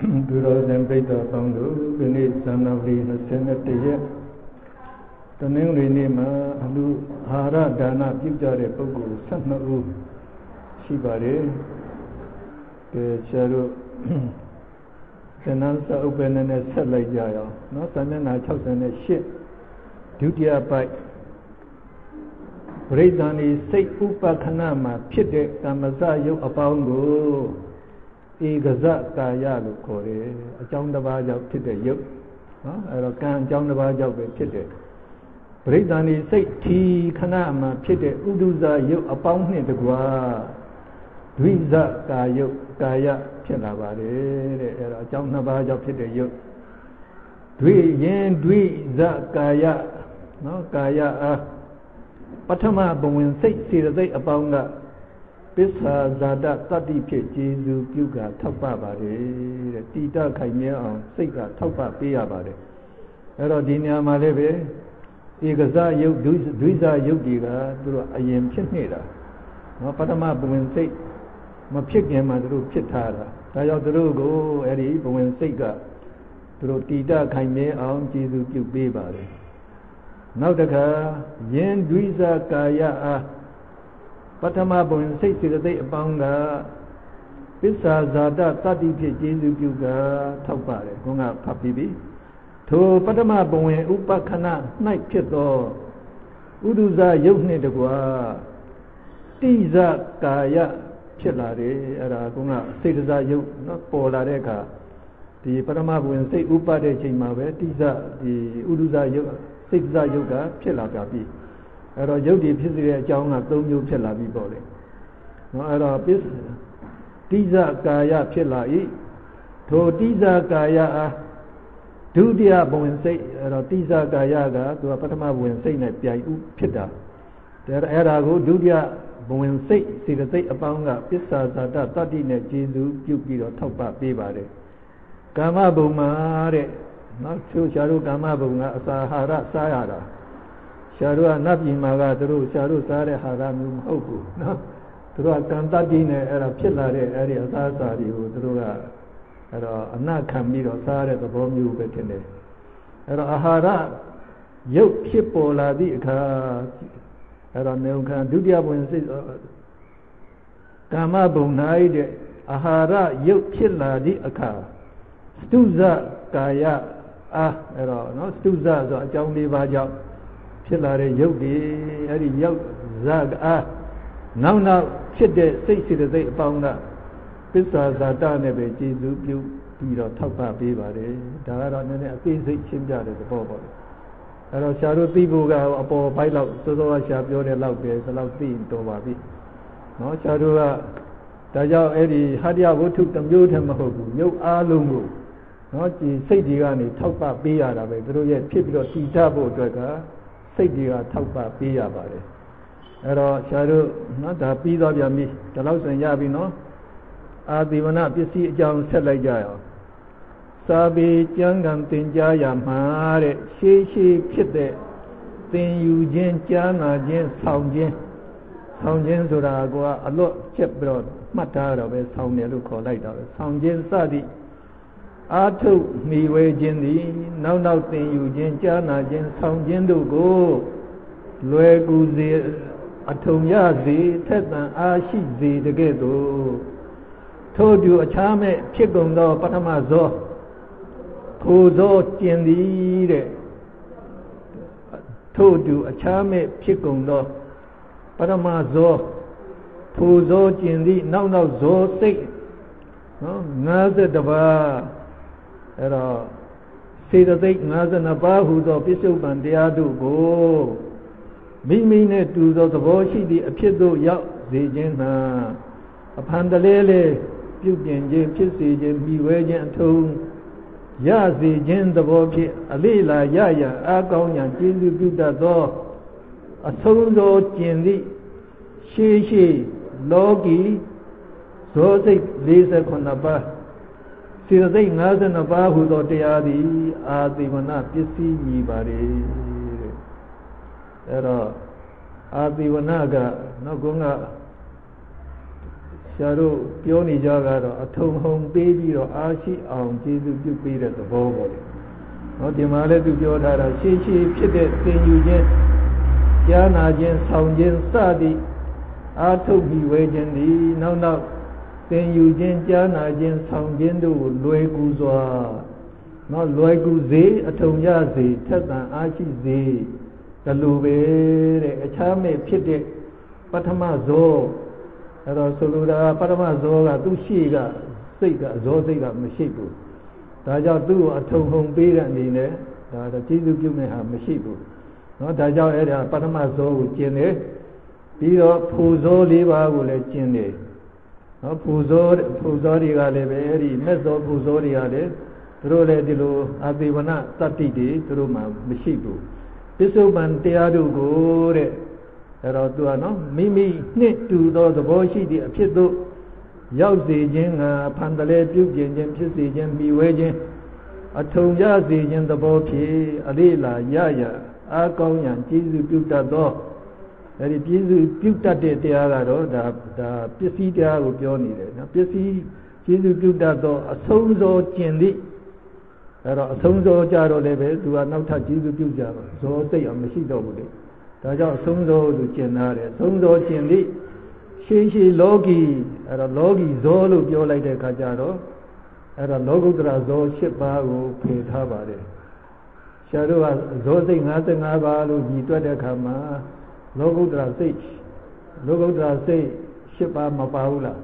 ဒုရောဇင်ပိဋ္ဌပေါင်းတို့ဒီနေ့ဇန်နဝါရီ21ရက်တနင်္ဂနွေနေ့မှာအလူအာရဒါနပြုကြတဲ့ပုဂ္ဂိုလ်12ဦးရှိပါတယ်။ဒီဆရာတို့သင်္နန်းစာဥပ္ပနနဲ့ဆက်လိုက်ကြရအောင်။နော်။သံမျက်နှာ68ဒုတိယပိုက်ပရိသန်ဤစိတ်ဥပက္ခဏမှာဖြစ်တဲ့ကမ္မစရုပ်အပေါင်းကို ဧကဇကာယလို့ခေါ်တယ်အကြောင်းတစ်ပါးကြောင့်ဖြစ်တဲ့ယုတ်နော်အဲတော့ကံအကြောင်းတစ်ပါးကြောင့်ပဲဖြစ်တယ်ပရိသန္တိစိတ်ထီခဏမှာဖြစ်တဲ့ဥဒုဇယုတ်အပေါင်းနှင့်တကွာဒွိဇကာယုတ်ကာယဖြစ်လာပါတယ်တဲ့အဲတော့အကြောင်းနှစ်ပါးကြောင့်ဖြစ်တဲ့ယုတ်ဒွိယင်ဒွိဇကာယနော်ကာယအားပထမဘဝင်စိတ်စေတသိက်အပေါင်းက ပစ္ဆာဇာတတတ္တိဖြစ်ကျေစုပြုကထောက်ပပါတယ်တဲ့တိတခိုင်မြဲအောင်စိတ်ကထောက်ပပေးရပါတယ်အဲ့တော့ဒီနေရာမှာလည်းပဲဧကဇယုတ်ဒုဒွိဇယုတ်တွေကသူတို့အရင်ဖြစ်နေတာနော်ပထမဘဝင်စိတ်မဖြစ်ခင်မှာသူတို့ဖြစ်ထားတာဒါကြောင့်သူတို့ကိုအဲ့ဒီဘဝင်စိတ်ကသူတို့တိတခိုင်မြဲအောင်ကျေစုပြုပေးပါတယ်နောက်တခါယင်ဒွိဇကာယအား ပထမဘုံစိတ်စေတသိက်အပေါင်းကပစ္ဆာဇာတတတ္တိဖြစ်ကျေစုပြုကထောက်ပါတယ်ခုနကဖတ်ပြီးပြီထိုပထမဘဝင်ဥပခဏ၌ဖြစ်သောဥဒုဇယုတ်နှင့်တကွာတိဇကာယဖြစ်လာတယ်အဲ့ဒါခုနစိတ်တဇယုတ်နော်ပေါ်လာတဲ့အခါဒီပထမဘဝင်စိတ်ဥပတဲ့ချိန်မှာပဲတိဇဒီဥဒုဇယုတ်စိတ်တဇယုတ်ကဖြစ်လာကြပြီ အဲ့တော့ယုတ်ဒီဖြစ်စေတဲ့အကြောင်းက၃မျိုးဖြစ်လာပြီပေါ့လေနော်အဲ့တော့ပစ္စတိဇကာယဖြစ်လာ၏ထိုတိဇကာယအားဒုတိယဘဝင်စိတ်အဲ့တော့တိဇကာယကသူကပထမဘဝင်စိတ်နဲ့ပြိုင်ဥဖြစ်တာဒါအဲ့ဒါကိုဒုတိယဘဝင်စိတ်စေတသိက်အပေါင်းကပစ္ဆာဇာတတတ္တိနဲ့ကျေစုပြုပြီးတော့ထောက်ပပေးပါတယ်ကာမဘုံမှာတဲ့နော်သူရှားတို့ကာမဘုံကအစာဟာရစားရတာ ရှားတို့ကနတ်ပြည်မှာကသူတို့ရှားတို့စားတဲ့ဟာရမျိုးမဟုတ်ဘူးနော်သူတို့ကကံတတ်တိနဲ့အဲ့ဒါဖြစ်လာတဲ့အဲ့ဒီအစားအစာတွေကိုသူတို့ကအဲ့တော့အနခံပြီးတော့စားတဲ့သဘောမျိုးပဲထင်တယ်အဲ့တော့အာဟာရရုပ်ဖြစ်ပေါ်လာသည့်အခါအဲ့တော့နေုံခံဒုတိယဘဝင်စိတ်ကာမဘုံ၌တဲ့အာဟာရရုပ်ဖြစ်လာသည့်အခါစတုဇကာယအားအဲ့တော့နော်စတုဇဆိုအကြောင်း၄ပါးကြောင့် ဖြစ်လာတဲ့ရုပ်တွေအဲ့ဒီရုပ်ဇကအားနောက်နောက်ဖြစ်တဲ့စိတ်စေတသိက်အပေါင်းကပစ္စာဇာတနဲ့ပဲကျေစုပြုပြီးတော့ထောက်ပံ့ပေးပါတယ်ဒါကတော့နည်းနည်းအသေးစိတ်ရှင်းပြတဲ့သဘောပေါ့အဲ့တော့ရှားတို့သိဖို့ကအပေါ်ပိုင်းလောက်စောစောကရှားပြောတဲ့လောက်ပဲဒီလောက်သိတော်ပါပြီနော်ရှားတို့ကဒါကြောင့်အဲ့ဒီဟတ္တယဝတ္ထုတစ်မျိုးတည်းမဟုတ်ဘူးရုပ်အားလုံးကိုနော်ဒီစိတ်တွေကနေထောက်ပပေးရတာပဲသူတို့ရဲ့ဖြစ်ပြီးတော့တည်ကြဖို့အတွက်က စိတ်တွေကထောက်ပပေးရပါတယ်အဲ့တော့ဆရာတို့နော်ဒါပြီးတော့ပြန်ပြီဒီလောက်ဆိုရင်ရပြီနော်အာသီဝနပစ္စည်းအကြောင်းဆက်လိုက်ကြရအောင်စာပေကျမ်းဂန်သင်ကြားရမှာတဲ့ရှေးရှေးဖြစ်တဲ့သင်ယူခြင်းကြားနာခြင်းဆောင်ခြင်းဆောင်ခြင်းဆိုတာကအလွတ်ချက်ပြီးတော့မှတ်ထားတော့ပဲဆောင်တယ်လို့ခေါ်လိုက်တာပဲဆောင်ခြင်းစသည် အာထုမိဝဲခြင်းသည်နောက်နောက်သင်ယူခြင်းကြားနာခြင်းဆောင်ခြင်းတို့ကိုလွယ်ကူစေအထုံရစေထက်သန်အားရှိစေတကဲ့သို့ထို့တူအခြားမဲ့ဖြစ်ကုန်သောပထမဇောထိုသောကျင်သည်တဲ့ထို့တူအခြားမဲ့ဖြစ်ကုန်သောပထမဇောထိုဇောကျင်သည်နောက်နောက်ဇောစိတ်နော်52ပါး အဲ့တော့စေတသိက်52ပါးဟူသောပြစ္ဆုတ်ပံတရားတို့ကိုမိမိနဲ့တူသောသဘောရှိသည့်အဖြစ်သို့ရောက်စေခြင်းမှာအဖန်တလဲလဲပြုပြင်ခြင်းဖြစ်စေခြင်းမိဝဲခြင်းအထုံးရစေခြင်းသဘောဖြင့်အလေးလာရရအာကောင်းညာကျေးဇူးပြုတတ်သောအဆုံးသောကျင်သည့်ရှေးရှေးလောကီဇောစိတ်48ပါး စေတသိက်52ပါးဟူသောတရားသည် အာသေဝနပစ္စည်းညီပါလေတဲ့အဲ့တော့အာသေဝနကနောက်ကုန်းကစဆရာတို့ပြောနေကြကတော့အထုံဟုံပေးပြီးတော့အားရှိအောင်ကျေးဇူးပြုပေးတဲ့သဘောပေါ့လေ။ဟောဒီမှာလည်းသူပြောထားတာရှေးရှေးဖြစ်တဲ့သင်ယူခြင်းကြားနာခြင်းဆောင်ခြင်းစသည်အာထုတ်ပြီးဝဲခြင်းသည်နောက်နောက် သင်ယူခြင်းကြားနာခြင်းဆောင်ခြင်းတို့ကိုလွယ်ကူစွာနော်လွယ်ကူစေအထုံရစေထက်သန်အားရှိစေဒီလိုပဲတဲ့အခြားမဲ့ဖြစ်တဲ့ပထမဇောအဲ့တော့ဆိုလိုတာပထမဇောကသူရှိကစိတ်ကဇောစိတ်ကမရှိဘူးဒါကြောင့်သူ့ကိုအထုံဟုံပေးတဲ့အနေနဲ့ဒါတော့ကျေးဇူးပြုမဲ့ဟာမရှိဘူးနော်ဒါကြောင့်အဲ့ဒါပထမဇောကိုကျင်တယ်ပြီးတော့ဖူဇောလေးပါးကိုလည်းကျင်တယ် နော်ဖူဇောဖူဇောတွေကလည်းပဲအဲ့ဒီမဲ့ဇောဖူဇောတွေကလည်းသူတို့လည်းဒီလိုအာသေဝနတတ္တိတွေသူတို့မှမရှိဘူးပစ္စုပန်တရားတို့ကိုတဲ့အဲ့တော့သူကနော်မိမိနှစ်တူသောသဘောရှိသည့်အဖြစ်သို့ရောက်စေခြင်းကဖန်တလဲပြုပြင်ခြင်းဖြစ်စေခြင်းမိဝဲခြင်းအထုံရစေခြင်းသဘောဖြင့်အလေးလာရရအာကောင်းရန်ကျေးဇူးပြုတတ်သော အဲဒီကျေးဇူးပြုတတ်တဲ့တရားကတော့ဒါဒါပစ္စည်းတရားကိုပြောနေတယ်နော်ပစ္စည်းကျေးဇူးပြုတတ်သောအဆုံးသောကျင်သည့်အဲ့တော့အဆုံးသောကြတော့လည်းပဲသူကနောက်ထပ်ကျေးဇူးပြုကြပါဇောစိတ်အောင်မရှိတော့ဘူးလေဒါကြောင့်အဆုံးသောသူကျင်နာတယ်အဆုံးသောကျင်သည့်ရှေးရှေးလောကီအဲ့တော့လောကီဇောလို့ပြောလိုက်တဲ့အခါကျတော့အဲ့တော့လောကုတ္တရာဇော၈ပါးကိုဖေထားပါတယ်ဆရာတို့ကဇောစိတ်55ပါးလို့ညီတွက်တဲ့အခါမှာ လောကုတ္တရာစိတ်လောကုတ္တရာစိတ်၈ပါးမပါဘူးလား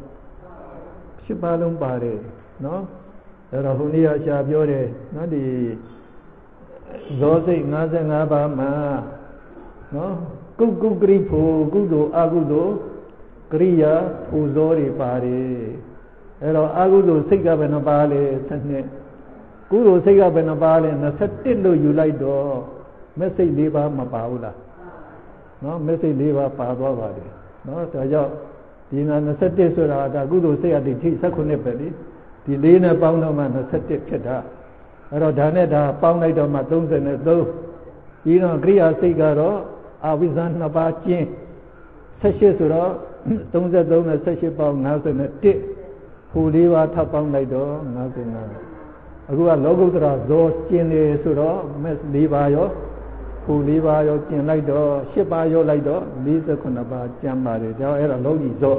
၈ပါးလုံးပါတယ်နော်အဲ့တော့ဟိုနေ့ကဆရာပြောတယ်နော်ဒီဇောစိတ်55ပါးမှာနော်ကုကုကရိဖို့ကုသိုလ်အကုသိုလ်ကရိယာပူဇော်တွေပါတယ်အဲ့တော့အကုသိုလ်စိတ်ကဘယ်နှပါလဲ7ကုသိုလ်စိတ်ကဘယ်နှပါလဲ21လို့ယူလိုက်တော့မက်စိတ်၄ပါးမပါဘူးလား နော်မက်စိတ်၄ပါးပါသွားပါတယ်နော်ဒါကြောင့်ဒီနာ21ဆိုတာဒါကုသိုလ်စိတ်အတ္တိ19ပဲလေဒီလေးနဲ့ပေါင်းတော့မှ21ဖြစ်တာအဲ့တော့ဒါနဲ့ဒါပေါင်းလိုက်တော့မှ33ပြီးတော့ကရိယာစိတ်ကတော့အဝိဇ္ဇာနှစ်ပါးကျင်း78ဆိုတော့33နဲ့78ပေါင်း51ဟိုလေးပါထပ်ပေါင်းလိုက်တော့55အခုကလောကုတ္တရာဇောကျင်းတယ်ဆိုတော့မက်၄ပါးရော ဟို၄ပါးရောကျင်လိုက်တော့၈ပါးရောလိုက်တော့48ပါးကျမ်းပါတယ်ဒါအဲ့ဒါလောကီဇော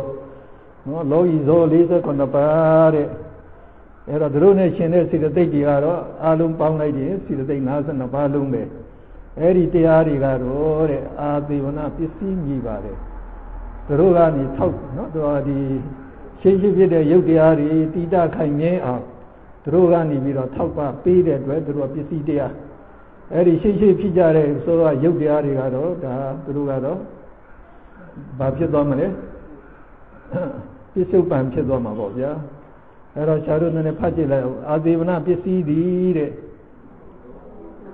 နော်လောကီဇော48ပါးတဲ့အဲ့တော့တို့နဲ့ရှင်တဲ့စေတသိက်တွေကတော့အလုံးပေါင်းလိုက်ရင်စေတသိက်52ပါးလုံးပဲအဲ့ဒီတရားတွေကတော့တဲ့အာသေဝနာပစ္စည်းကြီးပါတယ်တို့ကနေထောက်နော်တို့ဒီရှင်းရှင်းဖြစ်တဲ့ရုပ်တရားတွေတိတခိုင်မြဲအောင်တို့ကနေပြီးတော့ထောက်ပပေးတဲ့အတွက်တို့ပစ္စည်းတရား အဲ့ဒီရှင်းရှင်းဖြစ်ကြတဲ့ဆိုတော့ရုပ်တရားတွေကတော့ဒါတို့ကတော့ဘာဖြစ်သွားမလဲပစ္စုပန်ဖြစ်သွားမှာပေါ့ဗျာအဲ့တော့ရှားတို့နည်းနည်းဖတ်ကြည့်လိုက်အောင်အာသေဝနာပစ္စည်းသည်တဲ့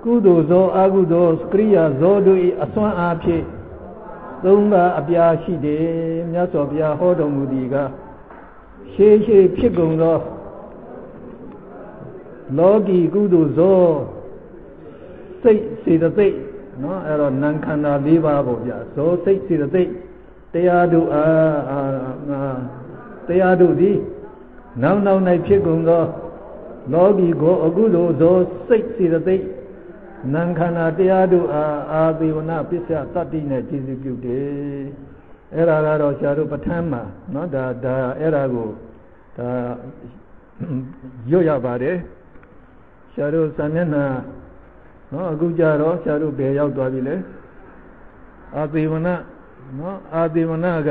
ကုသိုလ်ဇောအကုသိုလ်ကရိယာဇောတို့၏အစွမ်းအားဖြင့်သုံးပါအပြားရှိတယ်မြတ်စွာဘုရားဟောတော်မူသည်ကရှေးရှေးဖြစ်ကုန်သောလောကီကုသိုလ်ဇော စိတ်စေတသိက်နော်အဲ့တော့နံခန္ဓာ၄ပါးပေါ့ဗျာဇောစိတ်စေတသိက်တရားတို့အာတရားတို့သည်နောက်နောက်၌ဖြစ်ကုန်သောလောကီကိုအကုသိုလ်သောစိတ်စေတသိက်နံခန္ဓာတရားတို့အားအာသေဝနာပစ္စယတတ္တိနဲ့ကျေစုပြုတယ်အဲ့ဒါကတော့ဆရာတို့ပဋ္ဌာန်းမှာနော်ဒါဒါအဲ့ဒါကိုဒါရွတ်ရပါတယ်ဆရာတို့စာမျက်နှာ နော်အခုကြတော့ဆရာတို့ဘယ်ရောက်သွားပြီလဲအာသေဝနနော်အာသေဝနက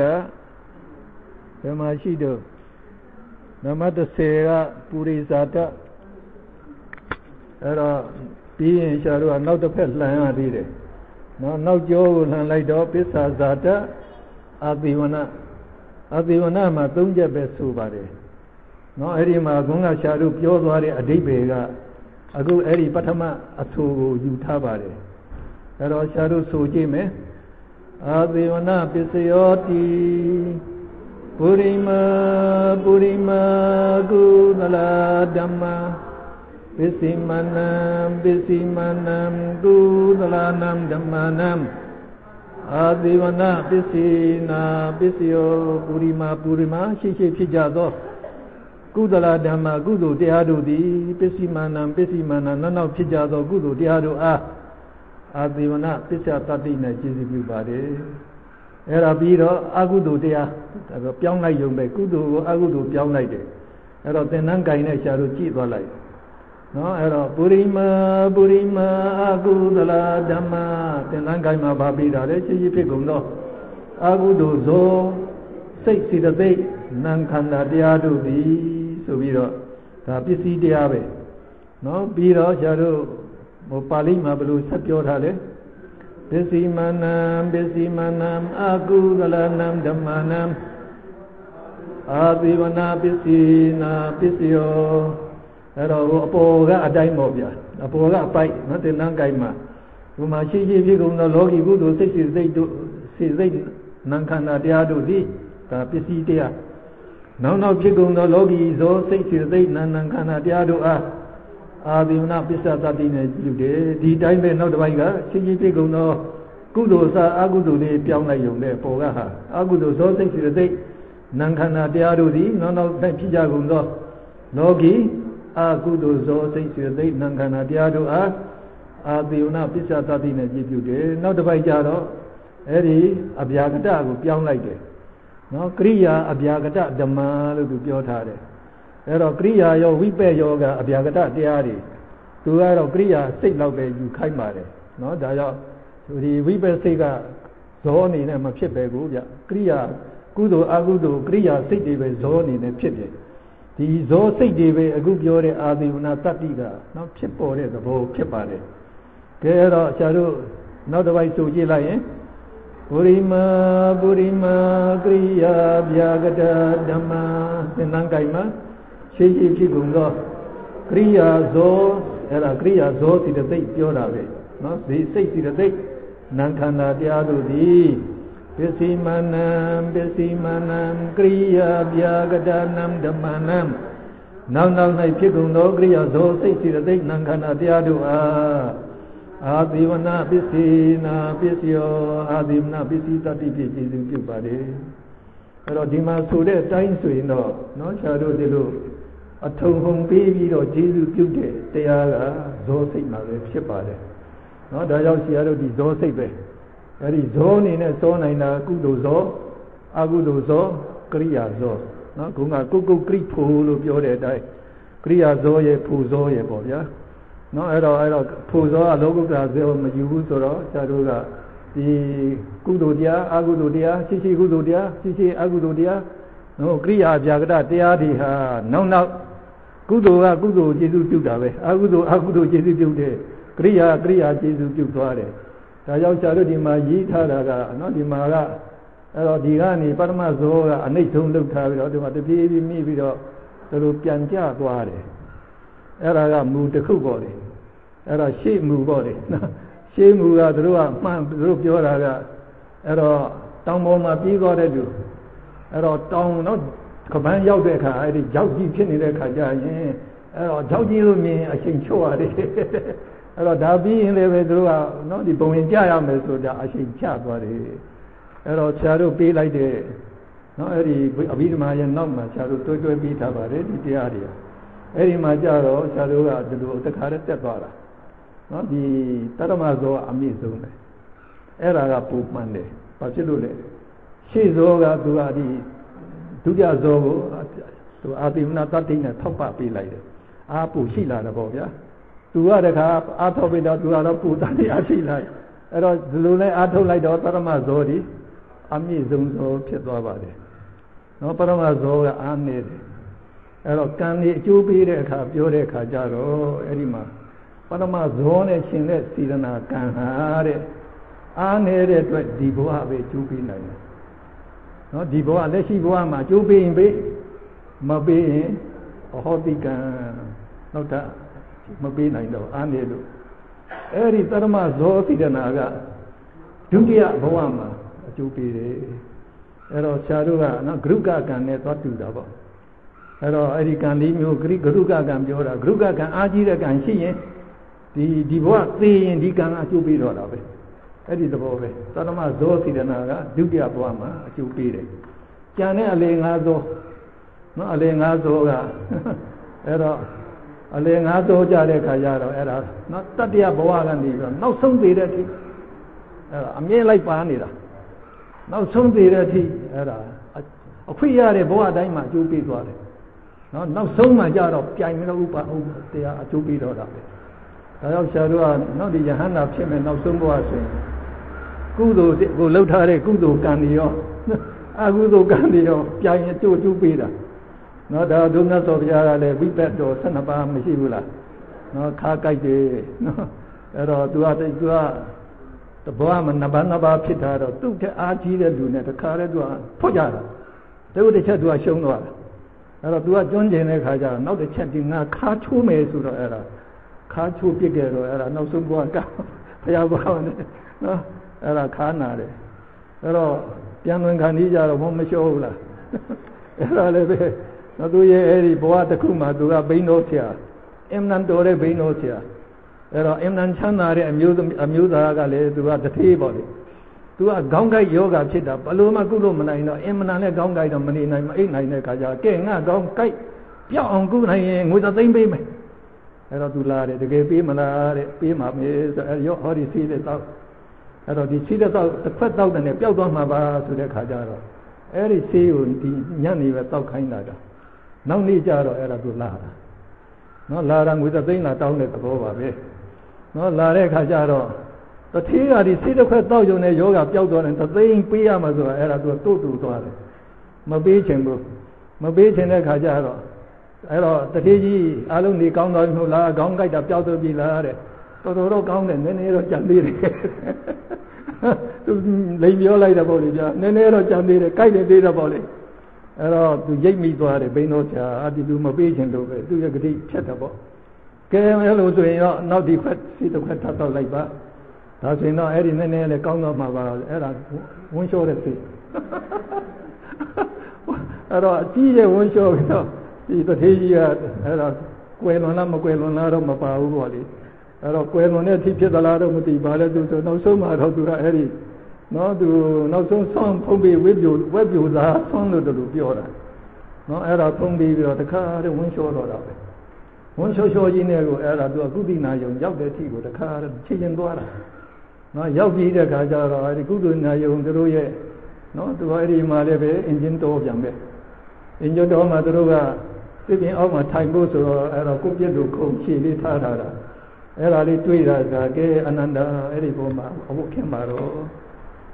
ဘယ်မှာရှိတော့နံပါတ်30ကပူရိဇာတအဲ့တော့ပြီးရင်ဆရာတို့ကနောက်တစ်ဖက်လှန်ရသေးတယ်နော်နောက်ကျောကိုလှန်လိုက်တော့ပစ္ဆာဇာတအာသေဝနအာသေဝနမှာ၃ချက်ပဲဆိုပါတယ်နော်အဲ့ဒီမှာခုနကဆရာတို့ပြောသွားတဲ့အဓိပ္ပာယ်က အခုအဲ့ဒီပထမအဆိုကိုယူထားပါတယ်အဲ့တော့ရှာတို့ဆိုကြည့်မယ်အာတိဝနပစ္စယောတိပုရိမပုရိမကုသလဓမ္မာပစ္စည်းမနံပစ္စည်းမနံကုသလနံဓမ္မနံအာသီဝနာပစ္စေနာပစ္စယောပုရိမာပုရိမာရှိရှိဖြစ်ကြသော ကုသလဓမ္မကုသိုလ်တရားတို့သည်ပစ္စည်းမာနံပစ္စည်းမာနံနောက်နောက်ဖြစ်ကြသော ကုသိုလ်တရားတို့အားအာသေဝနပစ္စယတတိနဲ့ကျေစုပြုပါတယ်အဲ့ဒါပြီးတော့အကုသိုလ်တရားဒါပြောပြောင်းလိုက်ရုံပဲကုသိုလ်ကိုအကုသိုလ်ပြောင်းလိုက်တယ်အဲ့တော့သင်္နန်းကင်နဲ့ရှားတို့ကြည့်သွားလိုက်နော်အဲ့တော့ပုရိမာပုရိမာအကုသလဓမ္မသင်္နန်းကင်မှာဗာပြီးတာလေရှိရှိဖြစ်ကုန်တော့အကုသိုလ်သောစိတ်စေတသိက်နံခန္ဓာတရားတို့သည် ဆိုပြီးတော့ဒါပစ္စည်းတရားပဲနော်ပြီးတော့ရှားတို့ဟိုပါဠိမှာဘယ်လိုဆက်ပြောထားလဲပစ္စည်းမနံပစ္စည်းမနံအကုသလနံဓမ္မနံအာသီဝနာပစ္စည်းနာပစ္စယောအဲ့တော့ဟိုအပေါ်ကအတိုင်းပေါ့ဗျာအပေါ်ကအပိုက်နော်တင်တန်းကိုင်းမှာဟိုမှာရှိရှိဖြစ်ကုန်သောလောကီကုသိုလ်စိတ်စိတ်စိတ်တို့စိတ်စိတ်နံခန္ဓာတရားတို့သည်ဒါပစ္စည်းတရား နောက်နောက်ဖြစ်ကုန်သောလောကီဇောစိတ်စိတ်စိတ်နံနံခန္ဓာတရားတို့အားအာဒီမနာပစ္စသတိနဲ့ပြုတယ်ဒီတိုင်းပဲနောက်တစ်ပိုင်းကရှိရှိဖြစ်ကုန်သောကုသိုလ်စာအကုသိုလ်လေးပြောင်းလိုက်ရုံနဲ့ပေါ်ကဟာအကုသိုလ်ဇောစိတ်စိတ်စိတ်နံခန္ဓာတရားတို့သည်နောက်နောက်တိုင်းဖြစ်ကြကုန်သောလောကီအာကုသိုလ်ဇောစိတ်စေသိနံခန္ဓာတရားတို့အားအာသေယနာပစ္စသတိနဲ့ကြည့်ပြုတယ်နောက်တစ်ပိုက်ကြတော့အဲ့ဒီအဗျာကတကိုပြောင်းလိုက်တယ် နော်ကရိယာအဗျာကတဓမ္မလို့သူပြောထားတယ်အဲ့တော့ကရိယာရောဝိပက်ရောကအဗျာကတတရားတွေသူကတော့ကရိယာစိတ်လောက်ပဲယူခိုင်းပါတယ်နော်ဒါကြောင့်ဒီဝိပက်စိတ်ကဇောအနေနဲ့မဖြစ်ပဲကိုဗျကရိယာကုသိုလ်အကုသိုလ်ကရိယာစိတ်တွေပဲဇောအနေနဲ့ဖြစ်တယ်ဒီဇောစိတ်တွေပဲအခုပြောတဲ့အာသေဝနာတတ္တိကနော်ဖြစ်ပေါ်တဲ့သဘောဖြစ်ပါတယ်ကဲအဲ့တော့ဆရာတို့နောက်တစ်ပိုက်ဆိုကြည့်လိုက်ရင် ပုရိမာပုရိမာကရိယာဗျာကတဓမ္မာသင်္နန်းကိုင်မှာရှေးရှေးဖြစ်ကုန်သောကရိယာဇောအဲ့ဒါကရိယာဇောစီတသိက်ပြောတာပဲနော်ဒီစိတ်စီတသိက်နာခန္ဓာတရားတို့သည်ပစ္စည်းမနံပစ္စည်းမနံကရိယာဗျာကတနံဓမ္မနံနောက်နောက်၌ဖြစ်ကုန်သောကရိယာဇောစိတ်စီတသိက်နာခန္ဓာတရားတို့အား အာသီဝနာပစ္စေနာပစ္စယောအာသီဝနာပစ္စည်းတတိဖြစ်ကျေစုပြုပါတယ်အဲ့တော့ဒီမှာဆိုတဲ့အတိုင်းဆိုရင်တော့နော်ဆရာတို့ဒီလိုအထုံဟုံပေးပြီးတော့ကျေစုပြုတဲ့တရားကဇောစိတ်မှာပဲဖြစ်ပါတယ်နော်ဒါကြောင့်ဆရာတို့ဒီဇောစိတ်ပဲအဲ့ဒီဇောအနေနဲ့စောနိုင်တာကုသိုလ်ဇောအကုသိုလ်ဇောကရိယာဇောနော်ခုကကုတ်ကုတ်ကရိဖို့လို့ပြောတဲ့အတိုင်းကရိယာဇောရဲ့ဖူဇောရဲ့ပေါ့ဗျာ နော်အဲ့တော့အဲ့တော့ဖူဇောအလောကုတ္တရာဇောမယူဘူးဆိုတော့ဆရာတို့ကဒီကုသိုလ်တရားအကုသိုလ်တရားရှိရှိကုသိုလ်တရားရှိရှိအကုသိုလ်တရားနော်ကရိယာဗျာကတတရားတွေဟာနောက်နောက်ကုသိုလ်ကကုသိုလ်ကျေစုပြုတာပဲအကုသိုလ်အကုသိုလ်ကျေစုပြုတယ်ကရိယာကရိယာကျေစုပြုသွားတယ်ဒါကြောင့်ဆရာတို့ဒီမှာရေးထားတာကနော်ဒီမှာကအဲ့တော့ဒီကနေပထမဇောကအနိတ်ဆုံးလုပ်ထားပြီးတော့ဒီမှာတပြေးပြေးမိပြီးတော့သူတို့ပြန်ကြသွားတယ်အဲ့ဒါကမူတစ်ခုပေါ့လေ အဲ့တော့ရှေ့မူပေါ့လေနော်ရှေ့မူကသူတို့ကမှန်သူတို့ပြောတာကအဲ့တော့တောင်ပေါ်မှာပြေးသွားတဲ့လူအဲ့တော့တောင်နော်ကပန်းရောက်တဲ့အခါအဲ့ဒီကြောက်ကြီးဖြစ်နေတဲ့အခါကျရင်အဲ့တော့ကြောက်ကြီးလို့မြင်အချိန်ချော့ရတယ်အဲ့တော့ဒါပြီးရင်လည်းပဲသူတို့ကနော်ဒီပုံရင်ကြရမယ်ဆိုတာအချိန်ချသွားတယ်အဲ့တော့ဆရာတို့ပေးလိုက်တဲ့နော်အဲ့ဒီအဘိဓမ္မာရဲ့နောက်မှာဆရာတို့တွဲတွဲပြီးထားပါတယ်ဒီတရားတွေအဲ့ဒီမှာကြတော့ဆရာတို့ကဒီလိုတခါတည်းတက်သွားတာ နော်ဒီတရမဇောအမြင့်ဆုံးတယ်အဲ့ဒါကပူမှန်တယ်ဘာဖြစ်လို့လဲရှေ့ဇောကသူကဒီဒုတိယဇောကိုသူအာတိမနာတတိနဲ့ထောက်ပပေးလိုက်တယ်အာပူရှိလာတယ်ပေါ့ဗျာသူကတခါအာထုတ်ပြီးတော့သူကတော့ပူတတ်တရားရှိလိုက်အဲ့တော့ဒီလိုလဲအာထုတ်လိုက်တော့ပရမဇောဒီအမြင့်ဆုံးဇောဖြစ်သွားပါတယ်နော်ပရမဇောကအာနေတယ်အဲ့တော့ကံကြီးအကျိုးပေးတဲ့အခါပြောတဲ့အခါကျတော့အဲ့ဒီမှာ ပရမဇောနဲ့ရှင်တဲ့စေရနာကံဟာတဲ့အားနေတဲ့အတွက်ဒီဘဝပဲကျိုးပေးနိုင်တယ်နော်ဒီဘဝလက်ရှိဘဝမှာကျိုးပေးရင်ပေးမပေးရင်ဟောတိကံနောက်တာမပေးနိုင်တော့အားနေလို့အဲ့ဒီတရမဇောစေရနာကဒုတိယဘဝမှာအကျိုးပေးတယ်အဲ့တော့ဆရာတို့ကနော်ဂရုကကံနဲ့သွားတူတာပေါ့အဲ့တော့အဲ့ဒီကံလေးမျိုးဂရိဂရုကကံပြောတာဂရုကကံအားကြီးတဲ့ကံရှိရင် ဒီဒီဘဝသိရင်ဒီကံကအကျိုးပေးတော့တာပဲအဲ့ဒီသဘောပဲသတ္တမဇောစေတနာကဒုတိယဘဝမှာအကျိုးပေးတယ်ကြံတဲ့အလေငါးဇောနော်အလေငါးဇောကအဲ့တော့အလေငါးဇောကြတဲ့ခါကျတော့အဲ့ဒါနော်တတ္တယဘဝကနေပြီးတော့နောက်ဆုံးသေးတဲ့အထိအဲ့ဒါအမြဲလိုက်ပါနေတာနောက်ဆုံးသေးတဲ့အထိအဲ့ဒါအခွင့်ရတဲ့ဘဝတိုင်းမှာအကျိုးပေးသွားတယ်နော်နောက်ဆုံးမှကြတော့ပြိုင်မလို့ဥပဥတရားအကျိုးပေးတော့တာပဲ ဒါကြောင့်ဆရာတို့ကနောက်ဒီယဟန္တာဖြစ်မဲ့နောက်ဆုံးဘဝဆိုရင်ကုသိုလ်ကိုလှုပ်ထားတဲ့ကုသိုလ်ကံတွေရောအကုသိုလ်ကံတွေရောပြိုင်အကျိုးကျိုးပေးတာနော်ဒါဒုက္ခသောဘုရားကလည်းဝိပက်တော်12ပါးမရှိဘူးလားနော်ခါကြိုက်တယ်နော်အဲ့တော့သူကသူကတဘောမှာနဘာနဘာဖြစ်တာတော့သူ့ထက်အားကြီးတဲ့လူနဲ့တခါတည်းသူကဖွတ်ကြတာတခုတစ်ချက်သူကရှုံးသွားတာအဲ့တော့ तू ကကျွန်းကျင်တဲ့ခါကျတော့နောက်တစ်ချက်ဒီငါခါချိုးမယ်ဆိုတော့အဲ့ဒါ ခါချိုးပြစ်ခဲ့တော့အဲ့ဒါနောက်ဆုံးဘဝကဘုရားဘာဝနဲ့နော်အဲ့ဒါခါနာတယ်အဲ့တော့ပြန်ဝင်ခံနေကြတော့မမလျှော့ဘူးလားအဲ့ဒါလည်းပဲနော်သူရဲ့အဲ့ဒီဘဝတစ်ခုမှာသူကဘိန်းတော်ဆရာအင်နန်တော်တဲ့ဘိန်းတော်ဆရာအဲ့တော့အင်နန်ချမ်းသာတဲ့အမျိုးအမျိုးသားကလည်းသူကတထေးပေါ့လေသူကခေါင်းကိုက်ယောဂဖြစ်တာဘလို့မှကုလို့မနိုင်တော့အင်မနာနဲ့ခေါင်းကိုက်တော့မနေနိုင်မအိတ်နိုင်တဲ့ခါကျကဲငါခေါင်းကိုက်ပြောက်အောင်ကုနိုင်ရင်ငွေသိန်းပေးမယ် အဲ့တော့သူလာတယ်တကယ်ပေးမလားတဲ့ပေးမှာမေးဆိုအဲ့ရောဟောဒီစီးတဲ့တောက်အဲ့တော့ဒီစီးတဲ့တောက်တစ်ဖက်တောက်တယ်နဲ့ပျောက်သွားမှာပါဆိုတဲ့ခါကျတော့အဲ့ဒီစီးကိုဒီညနေပဲတောက်ခိုင်းတာကနောက်နေ့ကျတော့အဲ့ဒါသူလာတာနော်လာတာငွေသိန်းလာတောင်းတဲ့သဘောပါပဲနော်လာတဲ့ခါကျတော့တထေးကဒီစိတ်တစ်ခွက်တောက်ယုံတဲ့ယောဂပျောက်သွားတယ်သသိန်းပေးရမှာဆိုတာအဲ့ဒါသူတို့တူသွားတယ်မပေးချင်ဘူးမပေးချင်တဲ့ခါကျတော့ အဲ့တော့တထေးကြီးအလုံးနေကောင်းသွားပြီမဟုတ်လားခေါင်းကိုက်တာပျောက်သွားပြီလားတဲ့တော်တော်တော့ကောင်းတယ်နည်းနည်းတော့ကြံသေးတယ်သူလိမ်ပြောလိုက်တယ်ပေါ့လေကြာနည်းနည်းတော့ကြံသေးတယ်ကိုက်တယ်သေးတယ်ပေါ့လေအဲ့တော့သူရိတ်မိသွားတယ်ဘိန်းတော်ဆရာအဒီလူမပေးချင်လို့ပဲသူရဲ့ဂတိဖြတ်တယ်ပေါ့ကဲအဲ့လိုဆိုရင်တော့နောက်ဒီခွက်စီတစ်ခွက်ထပ်တော့လိုက်ပါဒါဆိုရင်တော့အဲ့ဒီနည်းနည်းလေးကောင်းတော့မှာပါအဲ့ဒါဝန်းလျှောတဲ့စိတ်အဲ့တော့အကြီးရဲ့ဝန်းလျှောပြီးတော့ ဒီတထေးကြီးကအဲ့တော့ကွယ်လွန်လားမကွယ်လွန်လားတော့မပါဘူးပေါ့လေအဲ့တော့ကွယ်လွန်တဲ့အထိဖြစ်သလားတော့မသိပါလေသူဆိုနောက်ဆုံးမှတော့သူကအဲ့ဒီနော်သူနောက်ဆုံးဆွမ်းဖုံးပြီးဝိပ္ပယဝက်ပြူသာဆွမ်းလို့တူပြောတာနော်အဲ့ဒါဖုံးပြီးပြီးတော့တခါတည်းဝန်းလျှောတော့တာပဲဝန်းလျှောလျှောကြီးနဲ့ကိုအဲ့ဒါသူကကုသနာယုံရောက်တဲ့အထိကိုတခါတည်းချိန်ရင်သွားတာနော်ရောက်ပြီးတဲ့ခါကျတော့အဲဒီကုသနာယုံတို့ရဲ့နော်သူအဲ့ဒီမှာလည်းပဲအင်ဂျင်တော်ပြန်ပဲအင်ဂျင်တော်မှာတို့က ပြပြင်းအောက်မှာထိုင်ဖို့ဆိုတော့အဲ့တော့ကိုပြစ်လို့ခုံချီလေးထားထားတာအဲ့ဒါလေးတွေးတာကကဲအနန္တအဲ့ဒီပုံမှာအဖို့ခင်ပါတော့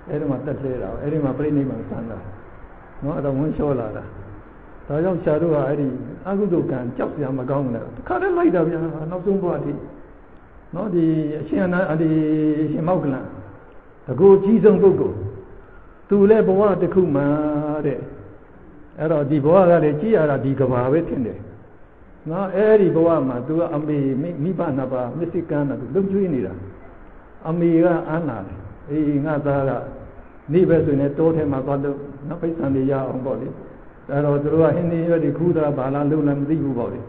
အဲ့ဒီမှာတက်သေးတာအဲ့ဒီမှာပြိဋိနိဗ္ဗာန်ဆန်းတာနော်အဲ့တော့ဝန်းလျှောလာတာဒါကြောင့်ဆရာတို့ကအဲ့ဒီအကုသိုလ်ကံကြောက်စရာမကောင်းဘူးလေခါတည်းလိုက်တာဗျာနောက်ဆုံးဘဝအထိနော်ဒီအရှင်အနန္ဒီရှင်မောက္ကလံတကူကြီးဆုံးပုဂ္ဂိုလ်သူလည်းဘဝတစ်ခုမှတဲ့ အဲ့တော့ဒီဘဝကလည်းကြည်ရတာဒီကဘာပဲထင်တယ်နော်အဲ့ဒီဘဝမှာသူကအမေမိဘနှစ်ပါးမစ္စည်းကမ်းတာသူလုံကျွေးနေတာအမေကအာနာတယ်အေးငါသားကနေပဲဆိုရင်တိုးထဲမှာသွားလို့နော်ပိဿံတွေရအောင်ပေါ့လေအဲ့တော့သူတို့ကဟင်းနေရွက်ဒီခူးတာဘာလားလုံလည်းမသိဘူးပေါ့လေ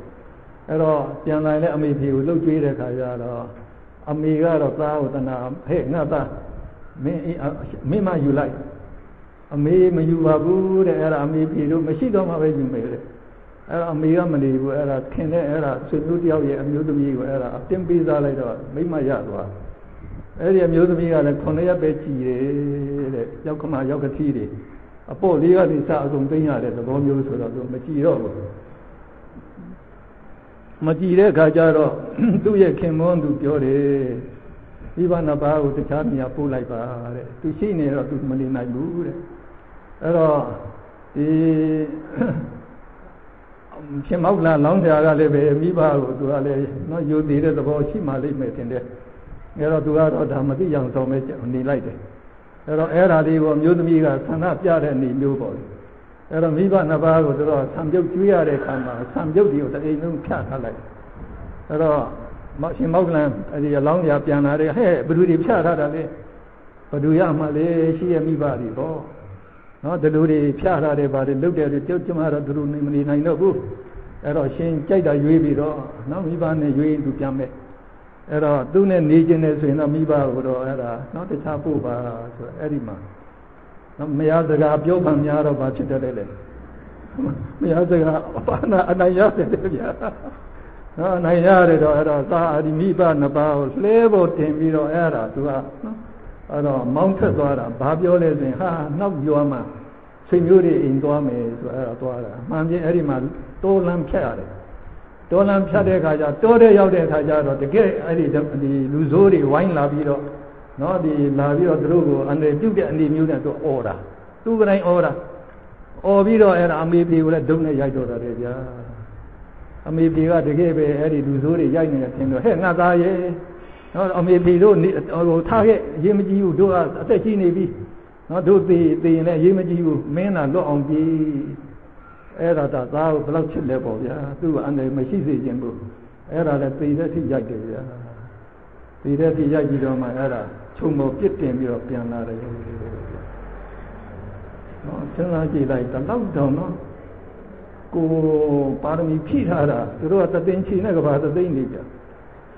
အဲ့တော့ပြန်လာလည်းအမေဖေကိုလှုပ်ကြွေးတဲ့ခါကျတော့အမေကတော့သားကိုတနာဟဲ့ငါသားမင်းမင်းမယူလိုက် အမေမယူပါဘူးတဲ့အဲ့ဒါအမေဖေတို့မရှိတော့မှပဲယူမယ်တဲ့အဲ့တော့အမေကမနေဘူးအဲ့ဒါခင်တဲ့အဲ့ဒါဆွေမျိုးတယောက်ရဲ့အမျိုးသမီးကိုအဲ့ဒါအတင်းပေးစားလိုက်တော့မိမရသွားအဲ့ဒီအမျိုးသမီးကလည်းခုနှစ်ရက်ပဲကြည်တယ်တဲ့ယောက်ကမယောက်ကတိတွေအပေါ့လေးကနေစအကုန်သိမ်းရတဲ့သဘောမျိုးဆိုတော့သူမကြည်တော့ဘူးမကြည်တဲ့အခါကျတော့သူ့ရဲ့ခင်မွန်းသူပြောတယ်ဒီဘာနာပါကိုတခြားနေရာပို့လိုက်ပါတဲ့သူရှိနေတော့သူမနေနိုင်ဘူးတဲ့ အဲ့တော့ဒီရှင်မောက်လာလောင်းဆရာကလည်းပဲမိဘကိုသူကလည်းနော်ယူတည်တဲ့သဘောရှိမှလိမ့်မယ်ထင်တယ်အဲ့တော့သူကတော့ဒါမသိအောင်ဆောင်မဲနေလိုက်တယ်အဲ့တော့အဲ့ဓာလေးကိုမျိုးသမီးကဆန္ဒပြတဲ့နေမျိုးပေါ့လေအဲ့တော့မိဘနှစ်ပါးကိုသူတို့ဆံပြုတ်ကျွေးရတဲ့ခါမှာဆံပြုတ်ဒီကိုတအိမ်လုံးဖြတ်ထားလိုက်အဲ့တော့မရှင်မောက္ကလံအဲဒီအလောင်းပြပြန်လာတယ်ဟဲ့ဘယ်သူတွေဖြတ်ထားတာလဲဘယ်သူရမှလဲရှိရမိဘတွေပေါ့ နော်ဒီလိုတွေဖြတ်ထားတယ်ဗါတယ်လုတ်တယ်တွေကျုပ်ကျမတော့သူတို့နေမနေနိုင်တော့ဘူးအဲ့တော့ရှင်ကြိုက်တာရွေးပြီးတော့နော်မိဘနဲ့ရွေးသူပြန်မဲ့အဲ့တော့သူနဲ့နေကျင်နေဆိုရင်တော့မိဘကိုတော့အဲ့ဒါနော်တခြားပို့ပါဆိုအဲ့ဒီမှာနော်မရစကားပြောမှများတော့ဘာဖြစ်တယ်လဲမရစကားဘာနာအနိုင်ရတယ်ဗျာနော်အနိုင်ရတယ်တော့အဲ့တော့သာဒီမိဘနှစ်ပါးကိုလှဲဖို့တင်ပြီးတော့အဲ့ဒါသူကနော် အဲ့တော့မောင်းထွက်သွားတာဘာပြောလဲဆိုရင်ဟာနောက်ပြောမှဆွေမျိုးတွေအိမ်သွားမယ်ဆိုအဲ့ဒါသွားတာမှန်ပြင်အဲ့ဒီမှာတိုးလန်းဖြတ်ရတယ်တောလမ်းဖြတ်တဲ့အခါကျတောတဲ့ရောက်တဲ့အခါကျတော့တကယ်အဲ့ဒီဒီလူဆိုးတွေဝိုင်းလာပြီးတော့နော်ဒီလာပြီးတော့သူတို့ကိုအနေပြုတ်တဲ့အနေမျိုးနဲ့သူအော်တာသူကတိုင်းအော်တာအော်ပြီးတော့အဲ့ဒါအမေဖေကိုလည်းဒုံနဲ့ရိုက်တော့တယ်ဗျာအမေဖေကတကယ်ပဲအဲ့ဒီလူဆိုးတွေရိုက်နေတယ်ထင်တော့ဟဲ့ငါသားရဲ့ နော်အမေဖေတို့ဟိုထားခဲ့ရေးမကြည့်ဘူးတို့ကအသက်ကြီးနေပြီနော်တို့သေသေရင်လည်းရေးမကြည့်ဘူးမင်းသာလွတ်အောင်ကြည့်အဲ့ဒါသာသားကိုဘယ်လောက်ချစ်လဲပေါ့ဗျာသူ့ကအန္တရာယ်မရှိစေခြင်းဘူးအဲ့ဒါလည်းသိတဲ့ထိရိုက်တယ်ဗျာသိတဲ့ထိရိုက်ပြီးတော့မှအဲ့ဒါခြုံမောပြစ်တင်ပြီးတော့ပြန်လာတယ်နော်စဉ်းစားကြည့်လိုက်တလောက်တောင်နော်ကိုပါရမီဖြည့်ထားတာသူတို့ကတသိန်းချီနဲ့ကဘာတသိန်းနေကြ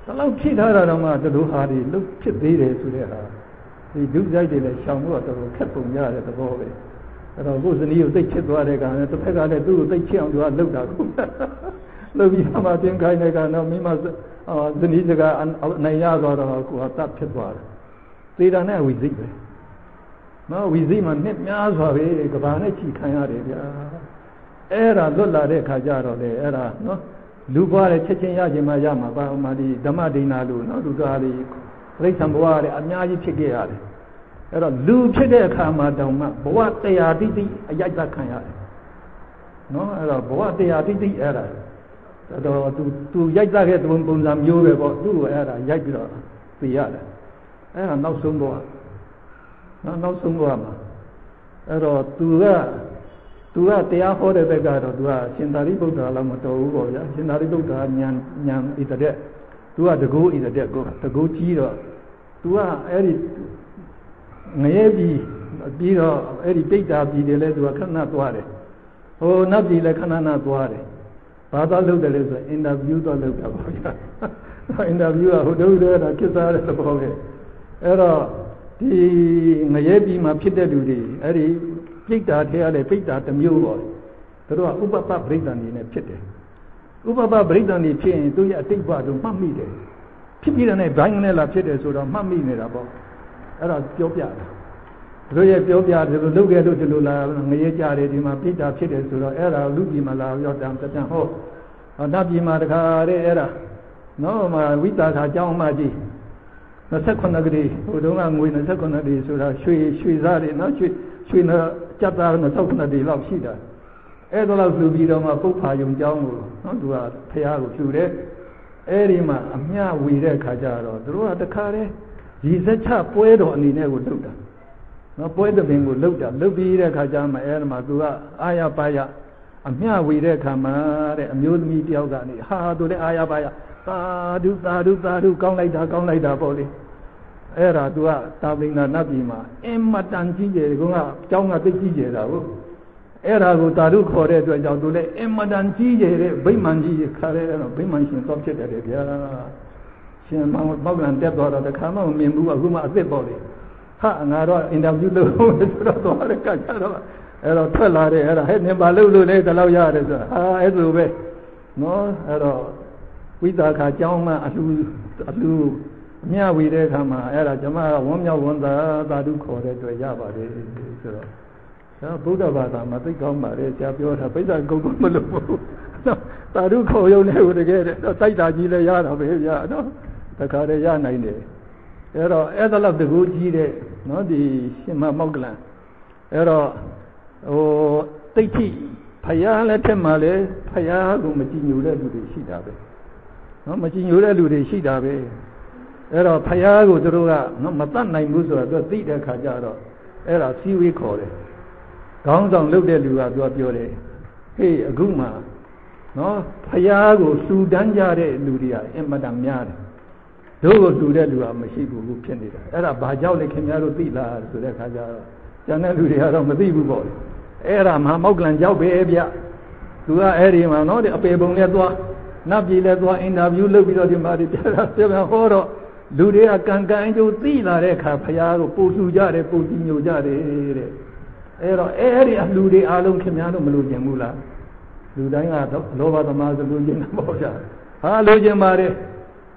တလောက်ဖြည့်ထားတာတော့မှသူတို့ဟာဒီလုတ်ဖြစ်သေးတယ်ဆိုတဲ့ဟာဒီဒုစရိုက်တွေလည်းရှောင်လို့တော့တော်တော်ခက်ပုံရတဲ့သဘောပဲအဲ့တော့ကိုယ်ဇနီးကိုသိချစ်သွားတဲ့ကောင်နဲ့တစ်ဖက်ကလည်းသူ့ကိုသိချစ်အောင်သူကလှုပ်တာခုလှုပ်ပြီးမှတင်ခိုင်းတဲ့ကောင်တော့မိမဇနီးစကားနိုင်ရသွားတော့ကိုကတတ်ဖြစ်သွားတယ်သေတာနဲ့ဝိသိပဲနော်ဝိသိမှာနှစ်များစွာပဲကဘာနဲ့ချီခံရတယ်ဗျာအဲ့ဒါလွတ်လာတဲ့ခါကျတော့လေအဲ့ဒါနော် လူပွားတဲ့ချက်ချင်းရခြင်းမှရမှာပါဥမာဒီဓမ္မဒိနာလို့နော်လူသားတွေပြိဿံဘဝတဲ့အများကြီးဖြစ်ခဲ့ရတယ်အဲ့တော့လူဖြစ်တဲ့အခါမှာတောင်မှဘဝတရားတိတိအရိုက်သက်ခံရတယ်နော်အဲ့တော့ဘဝတရားတိတိအဲ့ဒါတော့သူသူရိုက်သက်ခဲ့တဲ့ပုံစံမျိုးပဲပေါ့သူ့ကိုအဲ့ဒါရိုက်ပြီးတော့သိရတယ်အဲ့ဒါနောက်ဆုံးဘဝနော်နောက်ဆုံးဘဝမှာအဲ့တော့သူက သူကတရားဟောတဲ့ဘက်ကတော့သူကရှင်သာရိပုတ္တရာလောက်မတော်ဘူးပေါ့ဗျာရှင်သာရိပုတ္တရာဉာဏ်ဉာဏ်ဣတတဲ့သူကတကူဣတတဲ့ကိုတကူကြီးတော့သူကအဲ့ဒီငရဲပြည်ပြီးတော့အဲ့ဒီပိဋ္ဌာပြည်တွေလည်းသူကခဏသွားတယ်ဟိုနတ်ပြည်လည်းခဏခဏသွားတယ်ဘာသာလုပ်တယ်လဲဆိုအင်တာဗျူးတော့လုပ်တာပေါ့ဗျာအင်တာဗျူးကဟိုတုန်းကကိစ္စတဲ့သဘောပဲအဲ့တော့ဒီငရဲပြည်မှာဖြစ်တဲ့လူတွေအဲ့ဒီ ပိဋ္ဌာထဲရတဲ့ပိဋ္ဌာတစ်မျိုးပေါ့သူတို့ကဥပပပရိဒဏ်နေနဲ့ဖြစ်တယ်ဥပပပရိဒဏ်နေဖြစ်ရင်သူရဲ့အတိတ်ဘတို့မှတ်မိတယ်ဖြစ်ပြီးတဲ့နေ့ဘိုင်းနဲ့လာဖြစ်တယ်ဆိုတော့မှတ်မိနေတာပေါ့အဲ့ဒါပြောပြတာတို့ရဲ့ပြောပြတယ်လို့လုပ်ခဲ့လို့ဒီလိုလာငရဲကြတယ်ဒီမှာပိဋ္ဌာဖြစ်တယ်ဆိုတော့အဲ့ဒါလူပြည်မှာလာရောက်တံတံဟောနတ်ပြည်မှာတခါတဲ့အဲ့ဒါနော်မှာဝိတာခာအကြောင်းမှကြည့် 29ဂရီဟိုတုန်းကငွေ29ဂရီဆိုတာရွှေရွှေစားတွေနော်ရွှေရွှေနဲ့ကြက်သား29ဂရီလောက်ရှိတာအဲ့ဒါလောက်ဆိုပြီးတော့မှပုပ္ဖာယုံကြောင်းကိုနော်သူကဖះကိုဖြူတယ်အဲ့ဒီမှာအမျှဝေတဲ့ခါကျတော့သူတို့ကတခါတည်းရည်စက်ချပွဲတော်အနေနဲ့ကိုလုပ်တာနော်ပွဲသဘင်ကိုလုပ်တာလုပ်ပြီးတဲ့ခါကျမှအဲ့ဒီမှာသူကအာရပါရအမျှဝေတဲ့ခါမှာတဲ့အမျိုးသမီးတယောက်ကနေဟာသူလည်းအာရပါရသာဓုသာဓုသာဓုကောင်းလိုက်တာကောင်းလိုက်တာပေါ့လေ အဲ့ဒါသူကတာပိဏနတ်ပြည်မှာအင်မတန်ကြီးကျယ်ဒီကောင်ကကျောင်းကသိကြီးကျယ်တာဟုတ်အဲ့ဒါကိုတာဓုခေါ်တဲ့အတွက်ကြောင့်သူလည်းအင်မတန်ကြီးကျယ်တဲ့ဗိမာန်ကြီးခါရဲတော့ဗိမာန်ရှင်တော့ဖြစ်တယ်ဗျာရှင်မောင်ပောက်ကလန်တက်သွားတော့တခါမှမမြင်ဘူးအခုမှအစ်စ်ပေါ့လေဟာငါတော့အင်တာဗျူးလုပ်ဆိုတော့သွားတဲ့ကကြတော့အဲ့တော့ထွက်လာတယ်အဲ့ဒါဟဲ့နင်ပါလို့လို့လေဒီလောက်ရတယ်ဆိုတာဟာအဲ့လိုပဲနော်အဲ့တော့ဝိသခာကျောင်းမှအလှအလှ မြဝေတဲ့အခါမှာအဲ့ဒါကျမကဝန်းမြောက်ဝန်းသာသာဓုခေါ်တဲ့အတွက်ရပါတယ်ဆိုတော့ဒါဗုဒ္ဓဘာသာမှာသိကောင်းပါတယ်ဆရာပြောတာပိဿာကုတ်တော့မလို့ဘူးသာဓုခေါ်ရုံနဲ့ဟိုတကယ်တိုက်တာကြီးလည်းရတာပဲဗျာနော်တခါတည်းရနိုင်တယ်အဲ့တော့အဲ့ဒါလောက်တကူကြီးတဲ့နော်ဒီရှင်မမောက်ကလန်အဲ့တော့ဟိုတိတ်ထိဖယားလက်ထက်မှာလေဖယားကိုမကြည်ညိုတဲ့လူတွေရှိတာပဲနော်မကြည်ညိုတဲ့လူတွေရှိတာပဲ အဲ့တော့ဖယားကိုသူတို့ကနော်မတတ်နိုင်ဘူးဆိုတော့သူသိတဲ့ခါကျတော့အဲ့ဒါစီဝေးခေါ်တယ်ခေါင်းဆောင်လုပ်တဲ့လူကသူကပြောတယ်ဟေးအခုမှနော်ဖယားကိုစူတန်းကြတဲ့လူတွေကအင်မတန်များတယ်တို့ကိုတူတဲ့လူကမရှိဘူးခုဖြစ်နေတာအဲ့ဒါဘာကြောင့်လဲခင်ဗျားတို့သိလားဆိုတဲ့ခါကျတော့ကျန်တဲ့လူတွေကတော့မသိဘူးပေါ့အဲ့ဒါမဟာမောက်ကလန်ကြောက်ပဲဗျသူကအဲ့ဒီမှာနော်ဒီအပေပုံနဲ့သွားနတ်ပြည်လဲသွားအင်တာဗျူးလုပ်ပြီးတော့ဒီမှာဒီပြတာပြပြဟောတော့ လူတွေကကံကံအကျိုးသိလာတဲ့အခါဘုရားကိုပို့လှူကြတယ်ပို့ကြည်ညိုကြတယ်တဲ့အဲ့တော့အဲ့ဒီအလှူတွေအားလုံးခင်ဗျားတို့မလို့ကျင်ဘူးလားလူတိုင်းကတော့လောဘသမားဆိုလူကျင်တာပေါ့ဗျာဟာလူကျင်ပါတယ်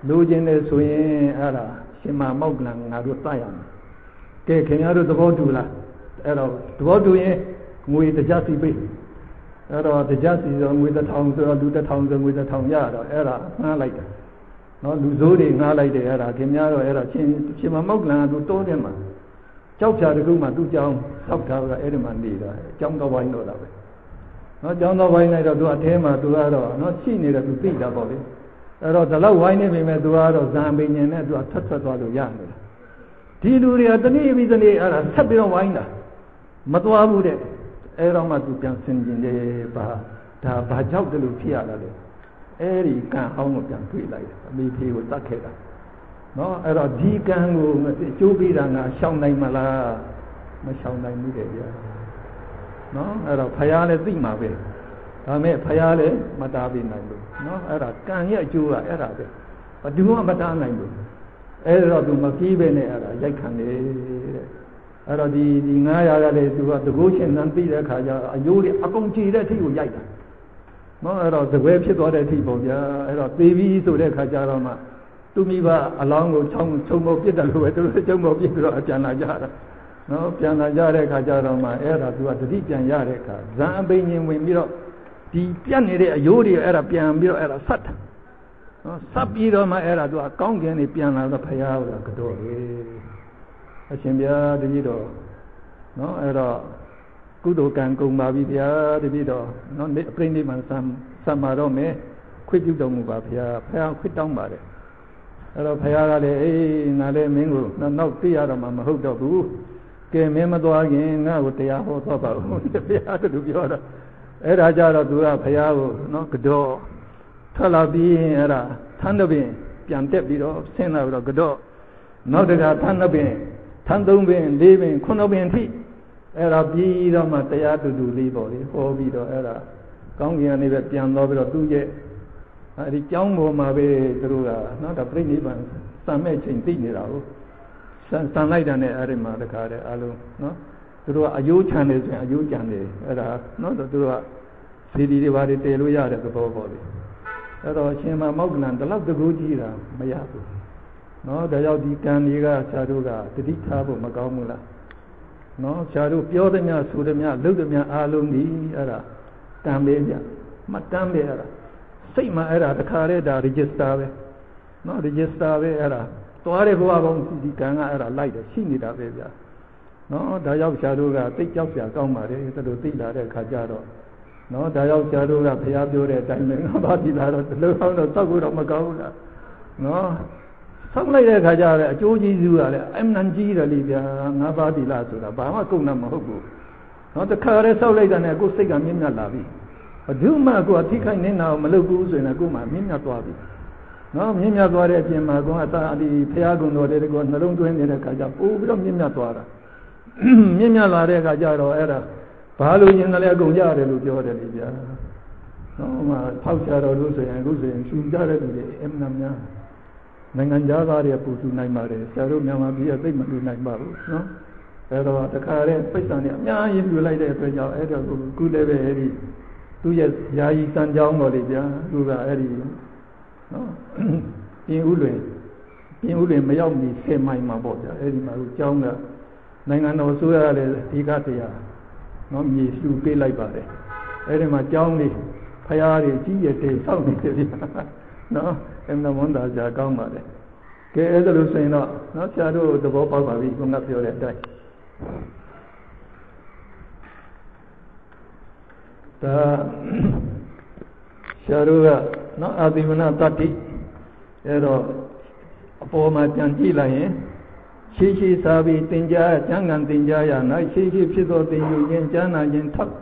လူကျင်တယ်ဆိုရင်အဲ့ဒါရှင်မမောက်ကလန်ငါတို့တတ်ရမယ်ကဲခင်ဗျားတို့သဘောတူလားအဲ့တော့သဘောတူရင်ငွေတကြစီပေးအဲ့တော့တကြစီဆိုငွေတစ်ထောင်ဆိုတော့လူတစ်ထောင်ဆိုငွေတစ်ထောင်ရတော့အဲ့ဒါငှားလိုက်တယ် နော်လူစိုးတွေငှားလိုက်တယ်အဲ့ဒါခင်ဗျားတို့အဲ့ဒါရှင်ရှင်မမောက်ကလန်ကသူတိုးတယ်မှာကြောက်ဖြာတကူမှသူ့ကြောင်းဆောက်ထားတာအဲ့ဒီမှာနေတာအကြောင်းတော်ပိုင်းတော့တာပဲနော်ကျောင်းတော်ပိုင်းလိုက်တော့သူအထဲမှာသူကတော့နော်ရှိနေတယ်သူသိတာပေါ့လေအဲ့တော့ဒီလောက်ဝိုင်းနေပြီမဲ့သူကတော့ဇံပင်ញင်နဲ့သူကထက်ထွက်သွားလို့ရနေတာဒီလူတွေကတနေ့ပြီးတနေ့အဲ့ဒါဆက်ပြီးတော့ဝိုင်းတာမသွားဘူးတဲ့အဲ့တော့မှသူပြန်ဆင်ကျင်တယ်ဘာဒါဘာကြောက်တယ်လို့ဖြစ်ရတာလဲ အဲ့ဒီကံဟောင်းကိုပြန်တွေ့လိုက်တယ်အမေဖေကိုတတ်ခဲ့တာနော်အဲ့တော့ဒီကံကိုကျိုးပြီးတာငါရှောင်နိုင်မလားမရှောင်နိုင်ဘူးတဲ့ဗျာနော်အဲ့တော့ဖယားလည်းသိမှာပဲဒါမဲ့ဖယားလည်းမတားပြနိုင်ဘူးနော်အဲ့ဒါကံရဲ့အကျိုးကအဲ့ဒါပဲဘယ်သူမှမတားနိုင်ဘူးအဲ့တော့သူမပြီးပဲနဲ့အဲ့ဒါရိုက်ခံတယ်တဲ့အဲ့တော့ဒီဒီ900ကလည်းသူကတကိုးရှင်နန်းပြီးတဲ့အခါကျအယိုးတွေအကုန်ကြည်တဲ့အထိကိုရိုက်တာ နော်အဲ့တော့သပွဲဖြစ်သွားတဲ့အထိပေါ့ဗျာအဲ့တော့သေပြီးဆိုတဲ့အခါကျတော့မှသူမိဘအလောင်းကိုချောင်းချုံမောပြစ်တယ်လို့ပဲသူတို့ချုံမောပြစ်ပြီးတော့အပြန်လာကြတာနော်ပြန်လာကြတဲ့အခါကျတော့မှအဲ့ဒါသူကတတိပြန်ရတဲ့အခါဇံအပိညင်ဝင်ပြီးတော့ဒီပြတ်နေတဲ့အယိုးတွေအဲ့ဒါပြန်ပြီးတော့အဲ့ဒါဆက်တာနော်ဆက်ပြီးတော့မှအဲ့ဒါသူကကောင်းကင်နေပြန်လာတော့ဖရာကကတော့လေအရှင်ဗျာတတိတော်နော်အဲ့တော့ ကုသိုလ်ကံကုန်ပါပြီဗျာတတိတော်နော်ပြိဋိမံဆံဆံမာတော့မယ်ခွင့်ပြုတော်မူပါဗျာဖရာခွင့်တောင်းပါတယ်အဲ့တော့ဖရာကလည်းအေးငါလည်းမင်းကိုနောက်သိရတော့မှမဟုတ်တော့ဘူးကဲမင်းမသွားခင်ငါ့ကိုတရားဟောတော့ပါဦးဘုရားတူပြောတော့အဲ့ဒါကြတော့သူကဘုရားကိုနော်ကတော့ထွက်လာပြီးအဲ့ဒါသန်းတပင်ပြန်တက်ပြီးတော့ဆင်းလာပြီးတော့ကတော့နောက်တကသန်းတပင်သန်းသုံးပင်လေးပင်ခုနှစ်ပင်ထိ အဲ့ဒါပြီးတော့မှတရားတူတူလေးပေါ့လေဟောပြီးတော့အဲ့ဒါကောင်းကင်ကနေပဲပြန်သွားပြီးတော့သူ့ရဲ့အဲ့ဒီကြောင်းပေါ်မှာပဲသူတို့ကနော်ဒါပြိဋိဘံစံမဲ့ချိန်သိနေတာဟုတ်ဆန်ဆန်လိုက်တာနဲ့အဲ့ဒီမှာတခါတည်းအလုံးနော်သူတို့ကအယိုးချန်တယ်ဆိုရင်အယိုးချန်တယ်အဲ့ဒါနော်သူတို့ကစီဒီတွေဘာတွေတည်လို့ရတဲ့သဘောပေါ့လေအဲ့တော့အရှင်မမောက္ကလန်တလောက်တကူကြီးတာမရဘူးနော်ဒါကြောင့်ဒီကံတွေကဆရာတို့ကတတိထားဖို့မကောင်းဘူးလား နော်ဆရာတို့ပြောသည်များဆိုသည်များလုပ်သည်များအားလုံးဒီအဲ့ဒါတန်ပေးပြမှတ်တမ်းပဲအဲ့ဒါစိတ်မှာအဲ့ဒါတခါတည်းဒါ register ပဲနော် register ပဲအဲ့ဒါသွားတဲ့ဘဝပေါင်းဒီကံကအဲ့ဒါလိုက်တယ်ရှိနေတာပဲဗျာနော်ဒါရောက်ဆရာတို့ကသိကြောက်ဆရာကောင်းပါတယ်သူတို့သိလာတဲ့အခါကျတော့နော်ဒါရောက်ဆရာတို့ကဘုရားပြောတဲ့အတိုင်းပဲငါဘာသိလာတော့ဒီလိုအောင်တော့တောက်ဖို့တော့မကောင်းဘူးလားနော် ဆောက်လိုက်တဲ့အခါကျတော့အကျိုးကြီးစုကလည်းအမှန်ကြီးတယ်လေဗျာငါဘာသိလားဆိုတာဘာမှကုန်တာမဟုတ်ဘူးနော်တခါတည်းဆောက်လိုက်တဲ့နဲ့ကိုယ်စိတ်ကမြင့်မြတ်လာပြီဘယ်သူမှကိုယ်အထိခိုက်နေတာမလုပ်ဘူးဆိုရင်ကိုယ်မှမြင့်မြတ်သွားပြီနော်မြင့်မြတ်သွားတဲ့အပြင်မှာကောအသာဒီဖရာကုံတော်တဲ့ကောနှလုံးသွင်းနေတဲ့အခါကျပို့ပြီးတော့မြင့်မြတ်သွားတာမြင့်မြတ်လာတဲ့အခါကျတော့အဲ့ဒါဘာလို့ရင်လည်းအကုန်ရတယ်လို့ပြောတယ်လေဗျာနော်မှဖောက်ချတော်လို့ဆိုရင်အခုဆိုရင်ရှူကြတဲ့လူတွေအမှန်များ နိုင်ငံသားတွေပူစုနိုင်ပါတယ်ဆရာတို့မြန်မာပြည်ကသိမလို့နိုင်ပါဘူးနော်အဲ့တော့တခါတည်းပိတ်ဆံတွေအများကြီးပြလိုက်တဲ့အတွက်ကြောင့်အဲ့တော့ခုလည်းပဲအဲ့ဒီသူ့ရဲ့ယာယီစံကြောင်းတော်လေဗျာသူကအဲ့ဒီနော်ပြင်ဦးလွင်ပြင်ဦးလွင်မရောက်မီ10မိုင်မှာပေါ့ဗျာအဲ့ဒီမှာသူကျောင်းကနိုင်ငံတော်ဆိုရတဲ့ဒီကတရားနော်မြေလှူပေးလိုက်ပါတယ်အဲ့ဒီမှာကျောင်းလေးဖရာတွေကြီးရတဲ့စောင့်နေတယ်ဗျာ နော်အဲ့ဒါဝန်တာကြာကောင်းပါတယ်ကဲအဲ့ဒါလို့ဆိုရင်တော့နော်ဆရာတို့သဘောပေါက်ပါပြီခုနပြောတဲ့အတိုင်းဒါဆရာတို့ကနော်အာတိမနတတ္တိအဲ့တော့အပေါ်မှာကြံကြည့်လိုက်ရင်ရှိရှိစားပြီးသင်ကြားကျမ်းဂန်သင်ကြားရ၌ရှိရှိဖြစ်သောသင်ယူခြင်းကြားနာခြင်းထောက်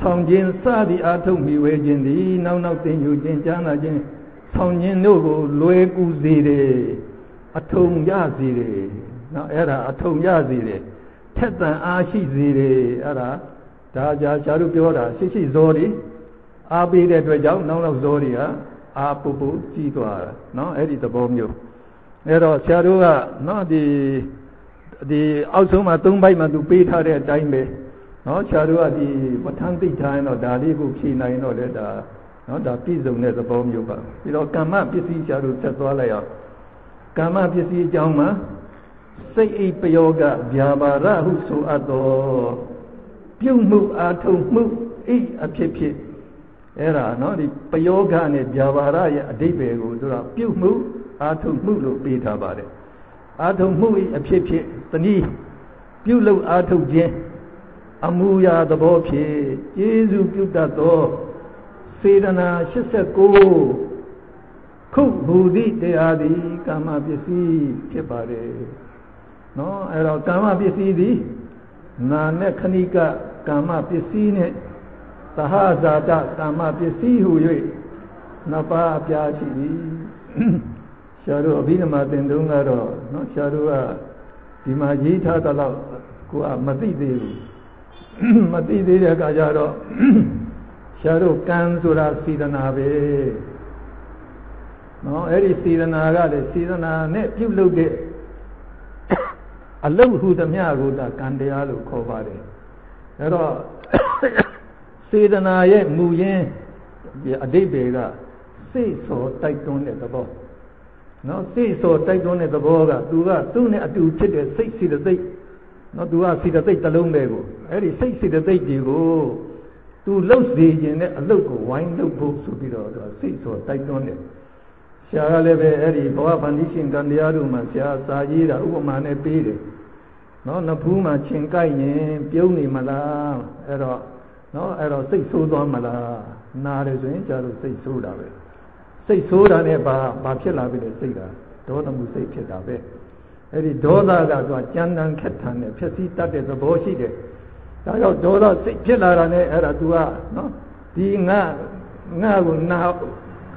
ဆောင်ခြင်းစသည်အာထုတ်မိဝဲခြင်းသည်နောက်နောက်သင်ယူခြင်းကြားနာခြင်း ဆောင်ခြင်းတို့ကိုလွယ်ကူစေတယ်အထုံရစေတယ်နော်အဲ့ဒါအထုံရစေတယ်ထက်သန်အားရှိစေတယ်အဲ့ဒါဒါကြာရှားတို့ပြောတာရှိရှိဇော်ဒီအားပေးတဲ့အတွက်ကြောင့်နောက်နောက်ဇော်ဒီဟာအာပူပူကြီးသွားတာနော်အဲ့ဒီသဘောမျိုးအဲ့တော့ဆရာတို့ကနော်ဒီဒီအောက်ဆုံးမှာ၃ဘိုက်မှာသူပေးထားတဲ့အတိုင်းပဲနော်ဆရာတို့ကဒီပဋ္ဌာန်းသိထားရင်တော့ဒါလေးကိုဖြေနိုင်တော့လေဒါ နော်ဒါပြည့်စုံတဲ့သဘောမျိုးပါပြီးတော့ကမ္မပစ္စည်းဆရာတို့ဆက်သွားလိုက်အောင်ကမ္မပစ္စည်းအကြောင်းမှာစိတ်အိပ်ပယောကဗျာပါရဟုဆိုအပ်တော်ပြုမှုအာထုံမှုအိအဖြစ်ဖြစ်အဲ့ဒါနော်ဒီပယောဂနဲ့ဗျာပါရရဲ့အဓိပ္ပာယ်ကိုသူကပြုမှုအာထုံမှုလို့ပေးထားပါတယ်အာထုံမှုဤအဖြစ်ဖြစ်တနည်းပြုလုပ်အာထုံခြင်းအမူအရာသဘောဖြင့်ကျေးဇူးပြုတတ်သော စေတနာ89ခုဘူသည့်တရားသည်ကာမပစ္စည်းဖြစ်ပါတယ်နော်အဲ့တော့ကာမပစ္စည်းသည်နာနဲ့ခဏိကကာမပစ္စည်းနဲ့သဟဇာတကာမပစ္စည်းဟု၍နှစ်ပါးအပြားရှိသည်ရှားတို့အဘိဓမ္မာသင်တုံးကတော့နော်ရှားတို့ကဒီမှာရေးထားတဲ့လောက်ကိုကမသိသေးဘူးမသိသေးတဲ့အခါကျတော့ ရှားတို့ကံဆိုတာစေတနာပဲနော်အဲ့ဒီစေတနာကလည်းစေတနာနဲ့ပြုလုပ်တဲ့အလုတ်ဟုသမျှကိုဒါကံတရားလို့ခေါ်ပါတယ်အဲ့တော့စေတနာရဲ့မူရင်းအတိတ်တွေကစိတ်စောတိုက်တွန်းတဲ့သဘောနော်စိတ်စောတိုက်တွန်းတဲ့သဘောကသူကသူ့နဲ့အတူဖြစ်တဲ့စိတ်စီတသိက်နော်သူကစီတသိက်တစ်လုံးပဲကိုအဲ့ဒီစိတ်စီတသိက်တွေကို သူလှုပ်စေခြင်းနဲ့အလုတ်ကိုဝိုင်းလှုပ်ဖို့ဆိုပြီးတော့သူကစိတ်စောတိုက်တွန်းတယ်ဆရာကလည်းပဲအဲ့ဒီဘဝဗန္ဒီရှင်ကံတရားတို့မှာဆရာစာရေးတာဥပမာနဲ့ပေးတယ်နော်နဖူးမှာခြင်ကြိုက်ရင်ပြုံးနေမလားအဲ့တော့နော်အဲ့တော့စိတ်ဆိုးသွားမလားနာတယ်ဆိုရင်ကျတော့စိတ်ဆိုးတာပဲစိတ်ဆိုးတာနဲ့ဘာဘာဖြစ်လာပြီလဲစိတ်ကဒေါသမှုစိတ်ဖြစ်တာပဲအဲ့ဒီဒေါသကသူကကြမ်းတမ်းခက်ထန်တဲ့ဖြစ်စီတတ်တဲ့သဘောရှိတယ် ဒါကြောင့်ဒေါသစိတ်ဖြစ်လာတာနဲ့အဲ့ဒါ तू ကနော်ဒီငါငါကိုနာ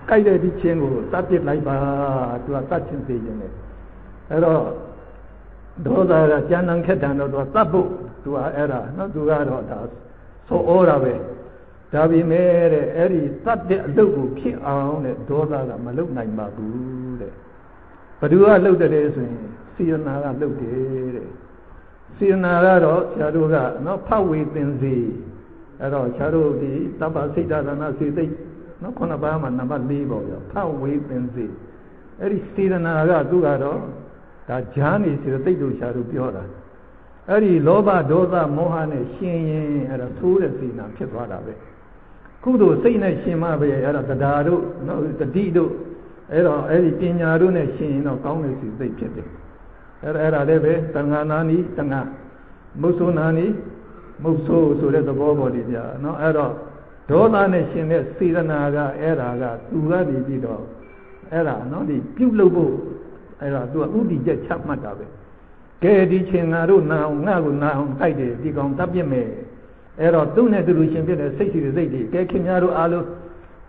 ကြိုက်တဲ့ဒီချင်းကိုတတ်ပစ်လိုက်ပါ तू ကတတ်ချင်းစေခြင်းလေအဲ့တော့ဒေါသကကြမ်းတမ်းခက်ထန်တော့ तू ကတတ်ဖို့ तू ကအဲ့ဒါနော် तू ကတော့ဒါဆိုဩတာပဲဒါပေမဲ့တဲ့အဲ့ဒီတတ်တဲ့အလုပ်ကိုဖြစ်အောင်တဲ့ဒေါသကမလုပ်နိုင်ပါဘူးတဲ့ဘသူကလုပ်တယ်ဆိုရင်စေရနာကလုပ်တယ်တဲ့ စေရနာကတော့ဆရာတို့ကနော်ဖတ်ဝေသင်စီအဲ့တော့ဆရာတို့ဒီတပ္ပစိတ်ဓာနာစေသိနော်ခုနပါးမှာနံပါတ်၄ပေါ့ဗျာဖတ်ဝေသင်စီအဲ့ဒီစေရနာကသူကတော့ဒါဂျာနေစေသိတို့ဆရာတို့ပြောတာအဲ့ဒီလောဘဒေါသမောဟနဲ့ရှင်ရင်အဲ့ဒါသိုးတဲ့စေနာဖြစ်သွားတာပဲကုသိုလ်စိတ်နဲ့ရှင်မှပဲအဲ့ဒါတရားတို့နော်တတိတို့အဲ့တော့အဲ့ဒီပညာတို့နဲ့ရှင်ရင်တော့ကောင်းတဲ့စိတ်ဖြစ်တယ် အဲ့အဲ့ဒါလည်းပဲတဏှာနာနီတဏှာမုတ်ဆိုးနာနီမုတ်ဆိုးဆိုတဲ့သဘောပေါ်ဒီပြနော်အဲ့တော့ဒေါသနဲ့ရှင်တဲ့စေတနာကအဲ့ဒါကသူကနေပြီးတော့အဲ့ဒါနော်ဒီပြုတ်လို့ဖို့အဲ့ဒါသူကဥတီချက်ချမှတ်တာပဲကဲဒီချင်းငါတို့နာအောင်ငါ့ကိုနာအောင်တိုက်တယ်ဒီကောင်တပ်ပြစ်မယ်အဲ့တော့သူ့နဲ့သူလူရှင်ဖြစ်တဲ့စိတ်ရှိတဲ့စိတ်တွေကဲခင်များတို့အားလုံး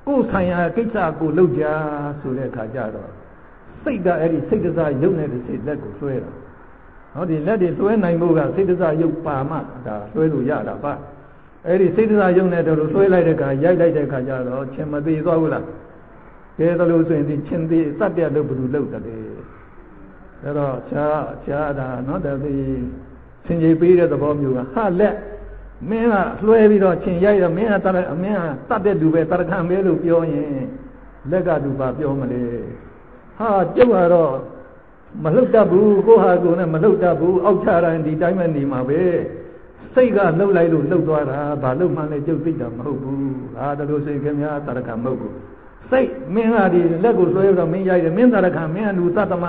ကိုယ်ဆိုင်ရာကိစ္စကိုလုပ်ကြဆိုတဲ့အခါကျတော့ စိတ်ကအဲ့ဒီစိတ်တစားယုံနေတဲ့စိတ်လက်ကိုဆွဲတာဟောဒီလက်တွေဆွဲနိုင်ဖို့ကစိတ်တစားယုတ်ပါမှဒါဆွဲလို့ရတာပါအဲ့ဒီစိတ်တစားယုံနေတဲ့လို့ဆွဲလိုက်တဲ့အခါရိုက်လိုက်တဲ့အခါကျတော့ချင်းမသေးသွားဘူးလားကဲဒါလို့ဆိုရင်ဒီချင်းသေးစက်ပြတ်လို့ဘယ်လိုလုပ်တယ်အဲ့တော့ခြားခြားတာနော်တတိဆင်ကြီးပေးတဲ့သဘောမျိုးကဟာလက်မင်းကလွှဲပြီးတော့ချင်းရိုက်တော့မင်းကတရမင်းကတတ်တဲ့လူပဲတရခံပဲလို့ပြောရင်လက်ကသူပါပြောမလဲ ဟာကျုပ်ကတော့မလှုပ်တတ်ဘူးကိုဟာကိုနဲ့မလှုပ်တတ်ဘူးအောက်ချတိုင်းဒီတိုင်းပဲနေမှာပဲစိတ်ကလှုပ်လိုက်လို့လှုပ်သွားတာဘာလှုပ်မှလည်းကျုပ်သိတာမဟုတ်ဘူးဟာဒါလိုစိတ်ခင်များတရခံမဟုတ်ဘူးစိတ်မင်းကဒီလက်ကိုလွှဲတော့မင်းရိုက်တယ်မင်းတရခံမင်းကလူသတ္တမ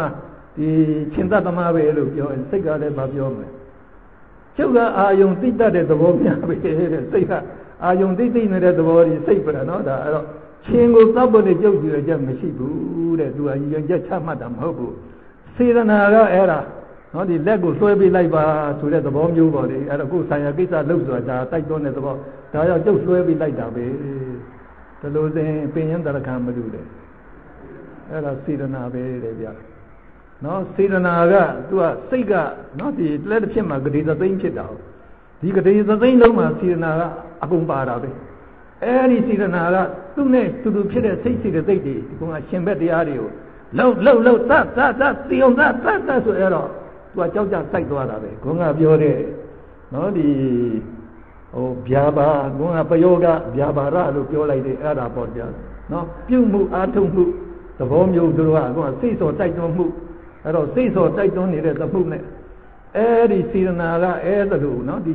ဒီရှင်သတ္တမပဲလို့ပြောရင်စိတ်ကလည်းမပြောမယ်ကျုပ်ကအာယုံသိတတ်တဲ့သဘောများပဲတဲ့စိတ်ကအာယုံသိသိနေတဲ့သဘောကြီးစိတ်ပဲနော်ဒါအဲ့တော့ ရှင်ကိုသတ်ဖို့နဲ့ကြုတ်ကြည့်ရချက်မရှိဘူးတဲ့သူကရည်ချက်ချမှတ်တာမဟုတ်ဘူးစေတနာကအဲ့ဒါနော်ဒီလက်ကိုဆွဲပေးလိုက်ပါဆိုတဲ့သဘောမျိုးပေါ့လေအဲ့တော့ကိုယ်ဆိုင်ရာကိစ္စလုပ်ဆိုတာဒါတိုက်တွန်းတဲ့သဘောဒါရောက်ကျုပ်ဆွဲပေးလိုက်တာပဲဒီလိုစဉ်ပင်ရင်တရခံမလို့တဲ့အဲ့ဒါစေတနာပဲတဲ့ဗျနော်စေတနာကသူကစိတ်ကနော်ဒီလက်တစ်ဖြစ်မှာဂတိသသိမ့်ဖြစ်တာဒီဂတိသသိမ့်လုံးမှာစေတနာကအကုန်ပါတာပဲ အဲ့ဒီစေတနာကသူ့နဲ့တူတူဖြစ်တဲ့စိတ်စိတ်တဲ့စိတ်တွေဒီကောင်ကရှင်ဘက်တရားတွေကိုလှုပ်လှုပ်လှုပ်သတ်သတ်သတ်တီအောင်သတ်သတ်သတ်ဆိုရတော့သူကကြောက်ကြစိုက်သွားတာပဲခေါင်းကပြောတဲ့နော်ဒီဟိုဗျာပါခေါင်းကပယောကဗျာပါရလို့ပြောလိုက်တယ်အဲ့ဒါပေါ့ဗျာနော်ပြုမှုအာထုံမှုသဘောမျိုးတို့ကခေါင်းကစိတ်စောတိုက်တွန်းမှုအဲ့တော့စိတ်စောတိုက်တွန်းနေတဲ့သမှုနဲ့အဲ့ဒီစေရနာကအဲ့ဒါလို့နော်ဒီ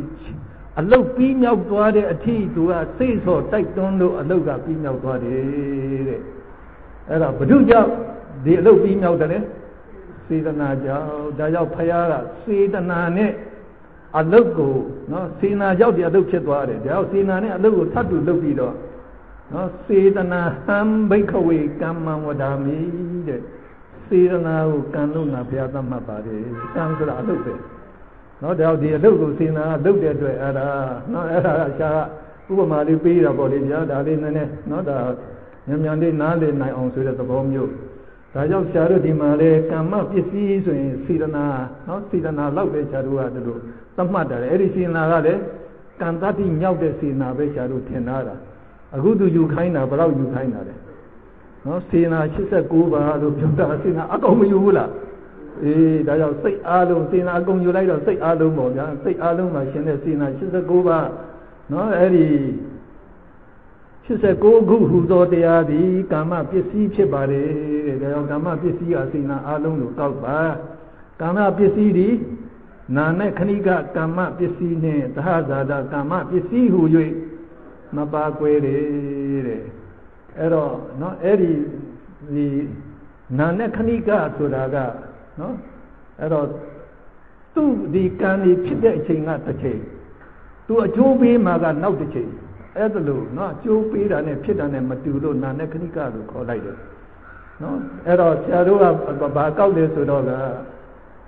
အလုတ်ပြီးမြောက်သွားတဲ့အထိသူကစိတ်စောတိုက်တွန်းလို့အလုတ်ကပြီးမြောက်သွားတယ်တဲ့အဲ့ဒါဘု து ကြောင့်ဒီအလုတ်ပြီးမြောက်တယ်လေစေတနာကြောင့်ဒါကြောင့်ဖယားကစေတနာနဲ့အလုတ်ကိုနော်စေနာကြောင့်ဒီအလုတ်ဖြစ်သွားတယ်ဒါကြောင့်စေနာနဲ့အလုတ်ကိုထပ်တူလုပ်ပြီးတော့နော်စေတနာဟံဘိခဝေကမ္မံဝဒါမိတဲ့စေတနာကိုကံလို့ငါဘုရားသတ်မှတ်ပါတယ်ကံဆိုတာအလုတ်ပဲ နော်ဒါကြောင့်ဒီအလုတ်ကိုစေနာကလုပ်တဲ့အတွက်အဲ့ဒါနော်အဲ့ဒါကရှားဥပမာလေးပေးတာပေါ့လေဗျာဒါလေးနည်းနည်းနော်ဒါမြန်မြန်လေးနားလည်နိုင်အောင်ဆိုတဲ့သဘောမျိုးဒါကြောင့်ဆရာတို့ဒီမှာလေကမ္မပစ္စည်းဆိုရင်စေတနာနော်စေတနာလောက်ပဲဆရာတို့ကတို့သတ်မှတ်တယ်အဲ့ဒီစေတနာကလည်းကံတတိမြောက်တဲ့စေတနာပဲဆရာတို့ထင်ထားတာအခုသူယူခိုင်းတာဘယ်တော့ယူခိုင်းတာလဲနော်စေနာ89ပါလို့ပြောတာစေနာအကုန်မယူဘူးလား အေးဒါကြောင့်စိတ်အားလုံးစေနာအကုန်ယူလိုက်တော့စိတ်အားလုံးပေါ့ဗျာစိတ်အားလုံးမှာရှင်တဲ့စေနာ89ပါးနော်အဲ့ဒီ89ခုဟူသောတရားသည်ကာမပစ္စည်းဖြစ်ပါတယ်တဲ့ဒါကြောင့်ကာမပစ္စည်းအစေနာအားလုံးကိုတောက်ပါကာမပစ္စည်းသည်နာနဲ့ခဏိကကာမပစ္စည်းနဲ့သဟဇာတာကာမပစ္စည်းဟူ၍မပါကွဲတယ်တဲ့အဲ့တော့နော်အဲ့ဒီဒီနာနဲ့ခဏိကဆိုတာက နော်အဲ့တော့သူ့ဒီကံนี่ဖြစ်တဲ့အချိန်ကတစ်ချိန်သူအကျိုးပေးမှာကနောက်တစ်ချိန်အဲ့ဒါလို့နော်အကျိုးပေးတာနဲ့ဖြစ်တာနဲ့မတူလို့နာနဲ့ခဏိကလို့ခေါ်လိုက်တယ်နော်အဲ့တော့ဆရာတို့ကဘာကောက်လဲဆိုတော့က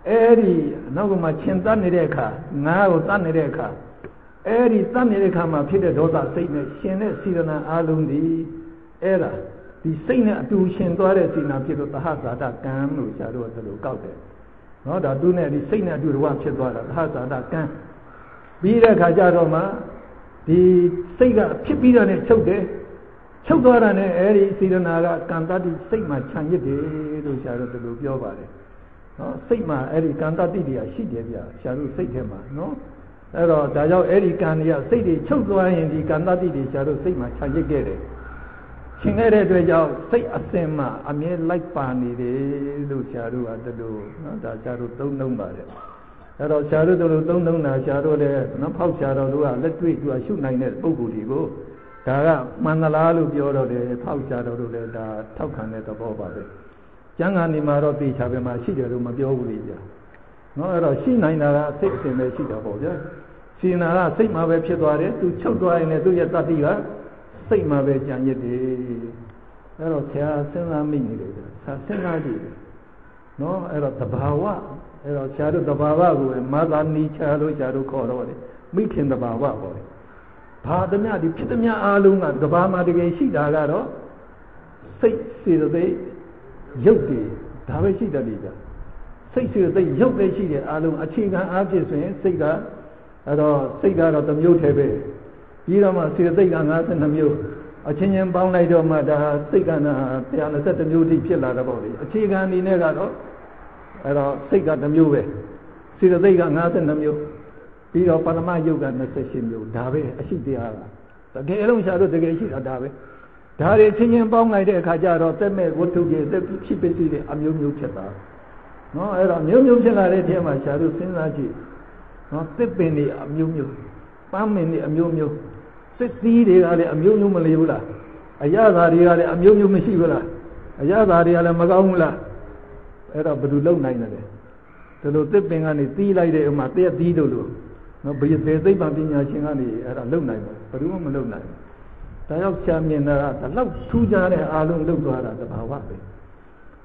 အဲ့ဒီနောက်ကမှရှင်တတ်နေတဲ့အခါငါးကိုတတ်နေတဲ့အခါအဲ့ဒီတတ်နေတဲ့အခါမှာဖြစ်တဲ့ဒေါသစိတ်နဲ့ရှင်တဲ့စေတနာအလုံးဒီအဲ့ဒါ ဒီစိတ်နဲ့အတူရှင်သွားတဲ့စေနာဖြစ်လို့သဟဇာတကံလို့ဆရာတို့ကဒီလိုကောက်တယ်နော်ဒါသူနဲ့ဒီစိတ်နဲ့အတူတကွဖြစ်သွားတာသဟဇာတကံပြီးတဲ့အခါကျတော့မှဒီစိတ်ကဖြစ်ပြီးတော့ねချုပ်တယ်ချုပ်သွားတာနဲ့အဲဒီစေတနာကကံတတိစိတ်မှာခြံရစ်တယ်လို့ဆရာတို့ဒီလိုပြောပါတယ်နော်စိတ်မှာအဲဒီကံတတိတွေကရှိတယ်ဗျာဆရာတို့စိတ်ထဲမှာနော်အဲ့တော့ဒါကြောင့်အဲ့ဒီကံတွေကစိတ်တွေချုပ်သွားရင်ဒီကံတတိတွေဆရာတို့စိတ်မှာခြံရစ်ခဲ့တယ် ရှင်ခဲ့တဲ့အတွက်ကြောင့်စိတ်အစင်မှာအမြဲလိုက်ပါနေတယ်လို့ဆရာတို့ကတလို့နော်ဒါဆရာတို့သုံးနှုံးပါတယ်အဲ့တော့ဆရာတို့တို့သုံးနှုံးတာဆရာတို့လည်းနော်ဖောက်ဆရာတော်တို့ကလက်တွေ့သူကရှုနိုင်တဲ့ပုံကိုယ်တွေကိုဒါကမှန်သလားလို့ပြောတော့တယ်ဖောက်ဆရာတော်တို့လည်းဒါထောက်ခံတဲ့သဘောပါပဲကျမ်းဂန်နေမှာတော့သိချပဲမှာရှိတယ်လို့မပြောဘူးလေကြာနော်အဲ့တော့ရှိနိုင်တာကစိတ်အစဉ်ပဲရှိတာပေါ့ဗျာရှင်နာကစိတ်မှာပဲဖြစ်သွားတယ်သူချုပ်သွားရင်လည်းသူ့ရဲ့တတ္တိက စိတ်မှာပဲကြံရစ်တယ်အဲ့တော့ဆရာစဉ်းစားမိနေတယ်ဆရာစဉ်းစားကြည့်တယ်နော်အဲ့တော့တဘာဝအဲ့တော့ဆရာတို့တဘာဝကိုမာသာနီချာလို့ဆရာတို့ခေါ်တော့တယ်မိခင်တဘာဝပေါ့လေဘာသမျှဒီဖြစ်သမျှအားလုံးကတဘာမှာတကယ်ရှိတာကတော့စိတ်စေတသိက်ရုပ်တည်ဒါပဲရှိတတ်တယ်ကြာစိတ်စေတသိက်ရုပ်ပဲရှိတယ်အားလုံးအခြေခံအားဖြင့်ဆိုရင်စိတ်ကအဲ့တော့စိတ်ကတော့တစ်မျိုးတည်းပဲ ပြီးတော့မှစေတသိက်က52မျိုးအချင်းချင်းပေါင်းလိုက်တော့မှဒါစိတ်ကနာ120မျိုးထိဖြစ်လာတော့ပေါ့လေအခြေခံအနေနဲ့ကတော့အဲ့တော့စိတ်ကတစ်မျိုးပဲစေတသိက်က52မျိုးပြီးတော့ပရမယုတ်က28မျိုးဒါပဲအရှိတရားကတကယ်အလုံးရှာတော့တကယ်ရှိတာဒါပဲဒါတွေချင်းချင်းပေါင်းလိုက်တဲ့အခါကျတော့တက်မဲ့ဝတ္ထုတွေတက်ဖြစ်ပစ္စည်းတွေအမျိုးမျိုးဖြစ်တာနော်အဲ့တော့မျိုးမျိုးဖြစ်လာတဲ့အထဲမှာရှာတို့စဉ်းစားကြည့်နော်တစ်ပင်တွေအမျိုးမျိုးပန်းမင်တွေအမျိုးမျိုး စစ်သီးတွေကလည်းအမျိုးမျိုးမလေးဘူးလားအရသာတွေကလည်းအမျိုးမျိုးမရှိဘူးလားအရသာတွေကလည်းမကောင်းဘူးလားအဲ့တော့ဘယ်သူလုံနိုင်တယ်လဲဒီလိုတစ်ပင်ကနေသီးလိုက်တဲ့ဥမာတဲ့သီးတို့လို့နော်ဘယ်သေးသိပ္ပံပညာရှင်ကနေအဲ့ဒါလုံနိုင်မှာဘယ်သူမှမလုံနိုင်ဘူးဒါရောက်ချမ်းမြင်တာကဒီလောက်ထူးခြားတဲ့အာလုံးလုတ်သွားတာတဘာဝပဲ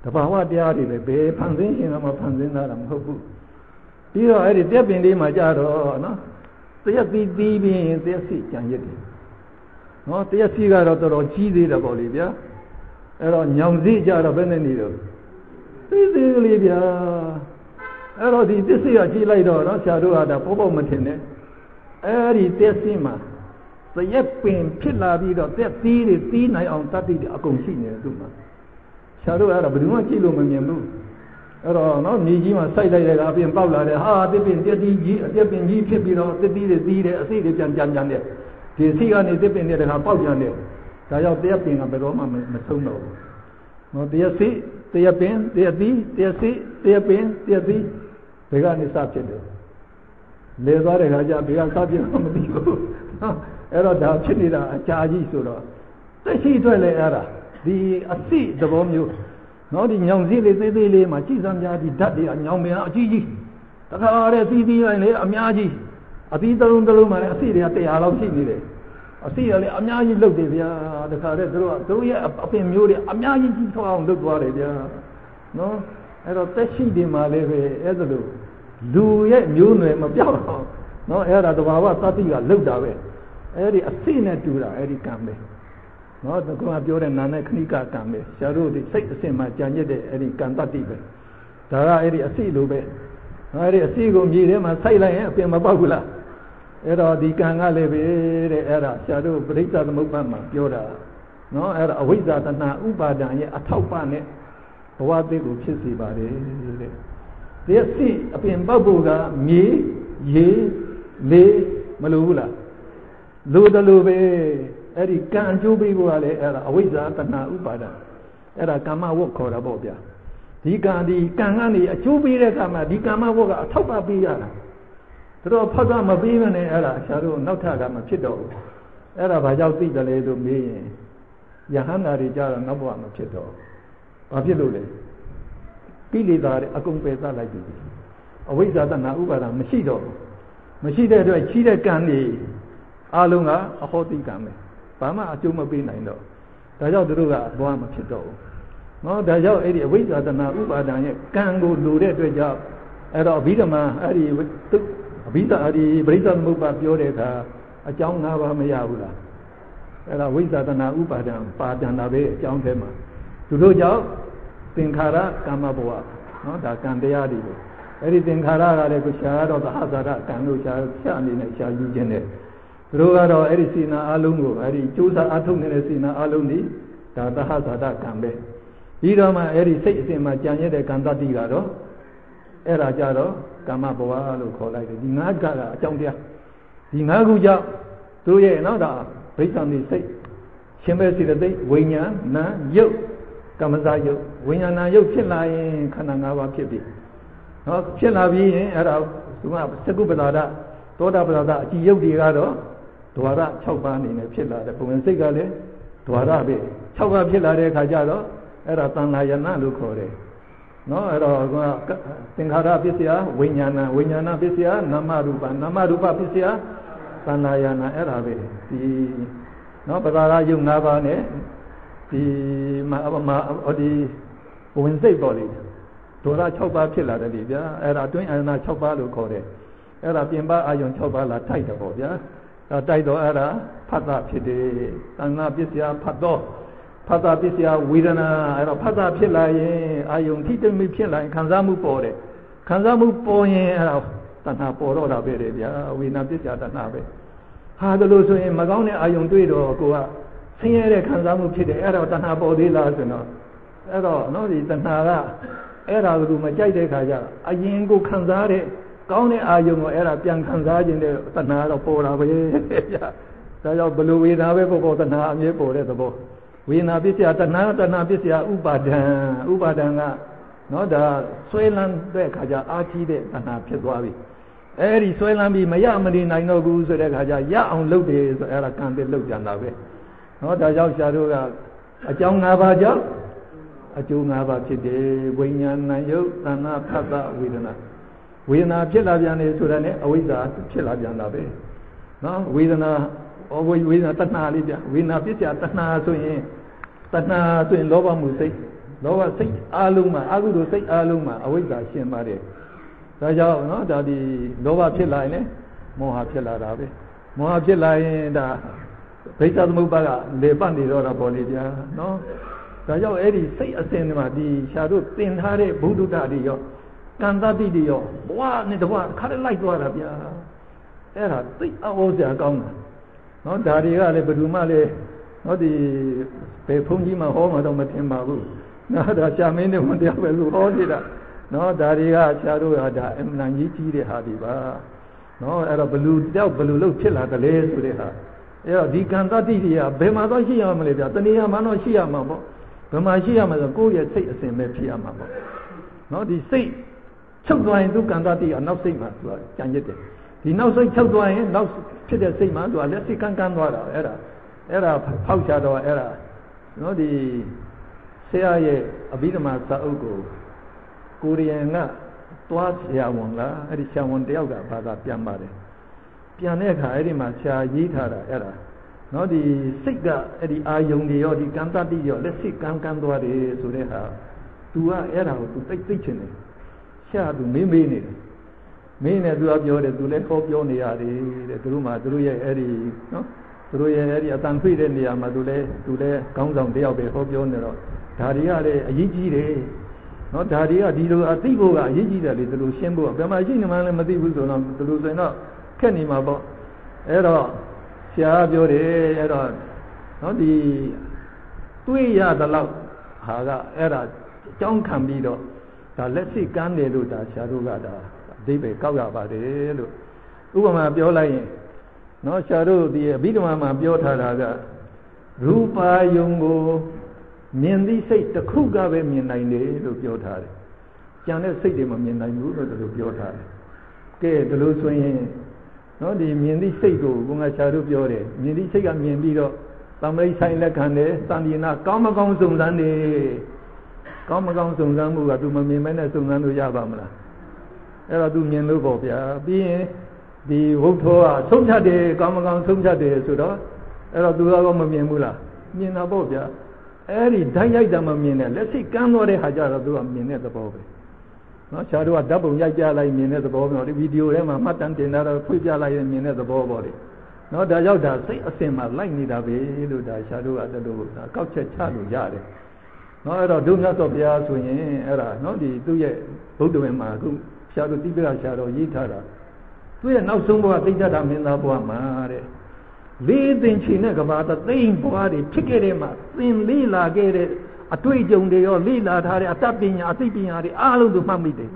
တဘာဝတရားတွေပဲဘယ်ဖန်ဆင်းရှင်ကမှဖန်ဆင်းတာမဟုတ်ဘူးပြီးတော့အဲ့ဒီတက်ပင်လေးမှာကြတော့နော် တရားသီးသီးပြီးရင်တရားစီကြံရက်တယ်နော်တရားစီကတော့တော်တော်ကြီးသေးတယ်ပေါ့လေဗျာအဲ့တော့ညောင်စီကြတော့ဘယ်နဲ့နေတော့သေးသေးကလေးဗျာအဲ့တော့ဒီသစ္စေကကြည့်လိုက်တော့နော်ဆရာတို့ကဒါပေါ့ပေါ့မထင်နဲ့အဲ့ဒီသစ္စေမှာသသရက်ပင်ဖြစ်လာပြီးတော့တက်သီးတွေသီးနိုင်အောင်တတ်သိတယ်အကုန်ရှိနေတယ်သူ့မှာရှားတို့အဲ့ဒါဘယ်သူမှကြည့်လို့မမြင်ဘူး အဲ့တော့နော်မြေကြီးမှာစိုက်လိုက်တဲ့ကအပြင်ပေါက်လာတယ်ဟာတစ်ပင်တက်သီးကြီးအတက်ပင်ကြီးဖြစ်ပြီးတော့တက်သီးတွေသီးတယ်အစိတွေပြန်ပြန်ပြန်တယ်ဒီစိကနေတစ်ပင်တဲ့တခါပေါက်ပြန်တယ်ဒါကြောင့်တက်ပင်ကဘယ်တော့မှမဆုံးတော့ဘူးနော်တက်စိတက်ပင်တက်သီးတက်စိတက်ပင်တက်သီးဘယ်ကနေစဖြစ်တယ်လေသွားတဲ့ခါကျဘယ်ကစဖြစ်မှမသိဘူးအဲ့တော့ဒါဖြစ်နေတာအကြာကြီးဆိုတော့တက်ရှိအတွက်လည်းအဲ့ဒါဒီအစိသဘောမျိုး နော်ဒီညောင်စည်းလေးသေးသေးလေးမှာကြည်စမ်းများဒီဓာတ်တွေကညောင်ပင်အကြီးကြီးတခါတဲ့သီးသီးလိုက်လေအများကြီးအသီးတစ်လုံးတစ်လုံးမှာလည်းအစိတွေက100လောက်ရှိနေတယ်အစိကလည်းအများကြီးလုတ်တယ်ဗျာတခါတဲ့သူတို့ကသူတို့ရဲ့အပင်မျိုးတွေအများကြီးကြီးထွားအောင်လုတ်သွားတယ်ဗျာနော်အဲ့တော့တက်ရှိတွေမှာလည်းပဲအဲ့ဒါလို့လူရဲ့မျိုးနွယ်မပြောက်တော့နော်အဲ့ဒါတဘာဝသတ္တိကလုတ်တာပဲအဲ့ဒီအစိနဲ့တူတာအဲ့ဒီကံပဲ နော်တကွာပြောတဲ့နာနဲ့ခဏိကကံပဲဆရာတို့ဒီစိတ်အစဉ်မှာကြံရစ်တဲ့အဲ့ဒီကံတတ္တိပဲဒါကအဲ့ဒီအစိလိုပဲအဲ့ဒီအစိကိုမြေထဲမှာစိုက်လိုက်ရင်အပြင်မပေါက်ဘူးလားအဲ့တော့ဒီကံကလည်းပဲတဲ့အဲ့ဒါဆရာတို့ပရိစ္ဆသမုပ္ပါမှာပြောတာနော်အဲ့ဒါအဝိဇ္ဇာတဏဥပါဒံရဲ့အထောက်ပံ့နဲ့ဘဝသစ်ကိုဖြစ်စေပါတယ်တဲ့ဒီအစိအပြင်ပေါက်ဖို့ကမြေရေလေမလိုဘူးလားလိုတယ်လို့ပဲ အဲ့ဒီကံအကျိုးပေးဖို့ကလည်းအဲ့ဒါအဝိဇ္ဇာတဏဥပါဒံအဲ့ဒါကာမဝတ်ခေါ်တာပေါ့ဗျာဒီကံဒီကံကနေအကျိုးပေးတဲ့ကံမှာဒီကာမဝတ်ကအထောက်ပံ့ပေးရတာသူတို့ဖတ်တာမပေးမနဲ့အဲ့ဒါဆရာတို့နောက်ထပ်ကမဖြစ်တော့ဘူးအဲ့ဒါဘာကြောင့်သိတယ်လဲလို့မေးရင်ယဟန္တာတွေကြတော့နောက်ဘဝမဖြစ်တော့ဘာဖြစ်လို့လဲကိလေသာတွေအကုန်ပယ်သလိုက်ပြီအဝိဇ္ဇာတဏဥပါဒံမရှိတော့ဘူးမရှိတဲ့အတွက်ချီးတဲ့ကံတွေအလုံးကအဟောတိကံပဲ ဘာမှအကျိုးမပေးနိုင်တော့ဒါကြောင့်သူတို့ကဘဝမဖြစ်တော့ဘူးနော်ဒါကြောင့်အဲ့ဒီအဝိဇ္ဇာတဏဥပါဒံရဲ့ကံကိုလိုတဲ့အတွက်ကြောင့်အဲ့တော့အဘိဓမ္မာအဲ့ဒီအဘိဓါအဲ့ဒီပရိစ္ဆေသမုပ္ပါပြောတဲ့အခါအကြောင်း၅ပါးမရဘူးလားအဲ့ဒါဝိဇ္ဇာတဏဥပါဒံပါဒံတာပဲအကြောင်းထဲမှာသူတို့ကြောင့်သင်္ခါရကာမဘဝနော်ဒါကံတရားတွေပဲအဲ့ဒီသင်္ခါရကလည်းကိုရှားတော့သဟဇာရကံလို့ရှားဖြတ်အနေနဲ့ရှားယူခြင်းနဲ့ သူတို့ကတော့အဲ့ဒီစေနာအလုံးကိုအဲ့ဒီကြိုးစားအထုတ်နေတဲ့စေနာအလုံးဒီဒါသဟဇာတကံပဲပြီးတော့မှအဲ့ဒီစိတ်အစဉ်မှာကြံရတဲ့ကံတတိကတော့အဲ့ဒါကြတော့ကာမဘဝလို့ခေါ်လိုက်တယ်ဒီငါးကကအကြောင်းတရားဒီငါးခုကြောင့်တို့ရဲ့နော်ဒါဗိစ္ဆာမိစိတ်ရှင်ပဲစေတသိက်ဝိညာဏနာယုတ်ကမ္မဇယုတ်ဝိညာဏယုတ်ဖြစ်လာရင်ခန္ဓာ၅ပါးဖြစ်ပြီနော်ဖြစ်လာပြီးရင်အဲ့ဒါသူကသကုပ္ပဒါဒသောတာပဒါဒအကြည်ယုတ်တွေကတော့ ဒွါရ6ပါးအနေနဲ့ဖြစ်လာတယ်ဘုံစိတ်ကလည်းဒွါရပဲ6ပါးဖြစ်လာတဲ့အခါကျတော့အဲ့ဒါတဏ္ဍာယနာလို့ခေါ်တယ်နော်အဲ့တော့ကသင်္ခါရပစ္စယဝိညာဏဝိညာဏပစ္စယနာမရူပနာမရူပပစ္စယသန္နာယနာအဲ့ဒါပဲဒီနော်ပဒါရယုတ်၅ပါးနဲ့ဒီမမဒီဝင်စိတ်ပေါ်လေဒေါရ6ပါးဖြစ်လာတယ်ဒီဗျာအဲ့ဒါအတွင်းအာယနာ6ပါးလို့ခေါ်တယ်အဲ့ဒါပြင်ပအာယုံ6ပါးလာထိုက်တယ်ပေါ့ဗျာအဲ့ တိုက်တော့အဲ့ဒါဖတ်တာဖြစ်တယ်သန္နာပစ္စယဖတ်တော့ဖတ်တာပစ္စယဝေဒနာအဲ့တော့ဖတ်တာဖြစ်လာရင်အာယုံထိတိမိဖြစ်လာရင်ခံစားမှုပေါ်တယ်ခံစားမှုပေါ်ရင်အဲ့ဒါတဏှာပေါ်တော့တာပဲလေဗျာဝေဒနာပစ္စယတဏှာပဲဟာဒါလို့ဆိုရင်မကောင်းတဲ့အာယုံတွေ့တော့ကိုကဆင်းရဲတဲ့ခံစားမှုဖြစ်တယ်အဲ့တော့တဏှာပေါ်သေးလားဆိုတော့အဲ့တော့နော်ဒီတဏှာကအဲ့ဒါကသူမကြိုက်တဲ့ခါကျအရင်ကိုခံစားတဲ့ ကောင်းတဲ့အာယုံကိုအဲ့ဒါပြန်ခံစားခြင်းတဲ့တဏှာတော့ပေါ်လာပဲဗျာဒါကြောင့်ဘလိုဝေဒနာပဲပေါ်ပေါ်တဏှာအမြဲပေါ်တဲ့သဘောဝေဒနာပစ္စယတဏှာတဏှာပစ္စယဥပါဒံဥပါဒံကနော်ဒါဆွဲလန်းတဲ့ခါကျအာကြီးတဲ့တဏှာဖြစ်သွားပြီအဲ့ဒီဆွဲလန်းပြီးမရမနေနိုင်တော့ဘူးဆိုတဲ့ခါကျရအောင်လုပ်တယ်ဆိုအဲ့ဒါကံတဲ့လုပ်ကြတာပဲနော်ဒါကြောင့်ဆရာတို့ကအကြောင်း၅ပါးကြောင့်အကျိုး၅ပါးဖြစ်တယ်ဝိညာဏယုတ်သဏ္ဍဖတ်တဝေဒနာ ဝေဒနာဖြစ်လာပြန်တယ်ဆိုတာနဲ့အဝိဇ္ဇာဖြစ်လာပြန်တာပဲနော်ဝေဒနာဩဝေဒနာတဏှာလေးပြဝေဒနာပစ္စယတဏှာဆိုရင်တဏှာဆိုရင်လောဘမှုစိတ်လောဘစိတ်အလုံးမှာအကုသိုလ်စိတ်အလုံးမှာအဝိဇ္ဇာရှင်ပါတယ်ဒါကြောင့်နော်ဒါဒီလောဘဖြစ်လာရင်လည်းမောဟဖြစ်လာတာပဲမောဟဖြစ်လာရင်ဒါဗိစ္ဆသမုပ္ပါကလေပတ်နေတော့တာပေါ်လေဗျာနော်ဒါကြောင့်အဲ့ဒီစိတ်အစဉ်မှာဒီရှာတို့သင်ထားတဲ့ဘုဒ္ဓတာတွေရော ကံတတိတွေရောဘဝနဲ့တဘဝခါလိုက်သွားတာဗျာအဲ့ဒါသိအောစရာကောင်းတာနော်ဒါတွေကလည်းဘယ်သူမှလည်းနော်ဒီဘယ်ဖုန်းကြီးမှဟောမှတော့မထင်ပါဘူးနော်ဒါရှာမင်းနဲ့ဝန်တရားပဲလို့ဟောနေတာနော်ဒါတွေကရှားတို့ကဒါအမှန်ကြီးကြီးတဲ့ဟာဒီပါနော်အဲ့တော့ဘလူတယောက်ဘလူလို့ဖြစ်လာတယ်လေဆိုတဲ့ဟာအဲ့တော့ဒီကံတတိတွေကဘယ်မှာတော့ရှိရမလဲဗျာတဏှာမှတော့ရှိရမှာပေါ့ဘယ်မှာရှိရမှာဆိုကိုယ့်ရဲ့စိတ်အစဉ်ပဲဖြစ်ရမှာပေါ့နော်ဒီစိတ် ချုပ်သွားရင်သူကံတတိကနောက်စိတ်မှာသူကကြံရစ်တယ်ဒီနောက်စိတ်ချုပ်သွားရင်နောက်ဖြစ်တဲ့စိတ်မှာသူကလက်စိတ်ကန်းကန်းသွားတာအဲ့ဒါအဲ့ဒါဖောက်ချတော့အဲ့ဒါနော်ဒီဆရာရဲ့အဘိဓမ္မာစာအုပ်ကိုကိုရီးယားကတွားဆရာဝန်လားအဲ့ဒီဆရာဝန်တယောက်ကဘာသာပြန်ပါတယ်ပြန်တဲ့အခါအဲ့ဒီမှာဆရာရေးထားတာအဲ့ဒါနော်ဒီစိတ်ကအဲ့ဒီအာယုံတွေရောဒီကံတတိရောလက်စိတ်ကန်းကန်းသွားတယ်ဆိုတဲ့ဟာ तू ကအဲ့ဒါကို तू သိသိချင်တယ်ဆ ရာ तू မေးမေးနေတယ်မင်းနဲ့သူကပြောတယ်သူလည်းခေါ်ပြောနေရတယ်တဲ့သူတို့မှသူတို့ရဲ့အဲ့ဒီနော်သူတို့ရဲ့အဲ့ဒီအတန်ဖွေတဲ့နေရာမှာသူလည်းသူလည်းကောင်းဆောင်တယောက်ပဲဟောပြောနေတော့ဒါတွေကလည်းအရေးကြီးတယ်နော်ဒါတွေကဒီလိုအသိဖို့ကအရေးကြီးတယ်လေသူတို့ရှင်းဖို့ဘယ်မှာရှိနေမှလည်းမသိဘူးဆိုတော့သူတို့ဆိုရင်တော့ခက်နေမှာပေါ့အဲ့တော့ဆရာပြောတယ်အဲ့တော့နော်ဒီတွေးရသလောက်ဟာကအဲ့ဒါကြောင်းခံပြီးတော့ ဒါလက်စိကမ်းတယ်လို့ဒါဆရာတို့ကဒါအသေးပဲကောက်ရပါတယ်လို့ဥပမာပြောလိုက်ရင်နော်ဆရာတို့ဒီအဘိဓမ္မာမှာပြောထားတာကရူပါယုံကိုမြင်သည့်စိတ်တစ်ခုကပဲမြင်နိုင်တယ်လို့ပြောထားတယ်။ကြံတဲ့စိတ်တွေမမြင်နိုင်ဘူးလို့တို့ပြောထားတယ်။ကဲဒါလို့ဆိုရင်နော်ဒီမြင်သည့်စိတ်ကိုဘုရားဆရာတို့ပြောတယ်မြင်သည့်စိတ်ကမြင်ပြီးတော့သံမိတ်ဆိုင်လက်ခံတယ်သံဒီနာကောင်းမကောင်းစုံစမ်းတယ် ကောင်းမကောင်းစုံစမ်းမှုကသူမမြင်မဲနဲ့စုံစမ်းလို့ရပါမလားအဲ့တော့သူမြင်လို့ပေါ့ဗျာပြီးရင်ဒီဝုတ်ထောကဆုံးဖြတ်တယ်ကောင်းမကောင်းဆုံးဖြတ်တယ်ဆိုတော့အဲ့တော့သူကတော့မမြင်ဘူးလားမြင်တာပေါ့ဗျာအဲ့ဒီဓာတ်ရိုက်တာမမြင်နဲ့လက်စိတ်ကမ်းသွားတဲ့ဟာကြတော့သူကမြင်တဲ့သဘောပဲနော်ရှားတို့ကဓာတ်ပုံရိုက်ပြလိုက်မြင်တဲ့သဘောပေါ့ဒီဗီဒီယိုထဲမှာမှတ်တမ်းတင်တာတော့ဖွင့်ပြလိုက်ရင်မြင်တဲ့သဘောပေါ့လေနော်ဒါကြောင့်ဒါစိတ်အစင်မှာလိုက်နေတာပဲလို့ဒါရှားတို့ကတလို့ဒါကောက်ချက်ချလို့ရတယ် နော်အဲ့တော့ဒုမြတ်စွာဘုရားဆိုရင်အဲ့ဒါနော်ဒီသူ့ရဲ့ဗုဒ္ဓဝင်မှာအခုရှားတို့တိပိဋကရှားတော်ရေးထားတာသူ့ရဲ့နောက်ဆုံးဘဝသိတ္တမင်းသားဘဝမှာတဲ့လေးသင်ချင်တဲ့ကဘာတသိမ့်ဘဝတွေဖြစ်ခဲ့တဲ့မှာသင်လေးလာခဲ့တဲ့အတွေ့အကြုံတွေရောလေးလာထားတဲ့အတတ်ပညာအသိပညာတွေအားလုံးသူမှတ်မိတယ်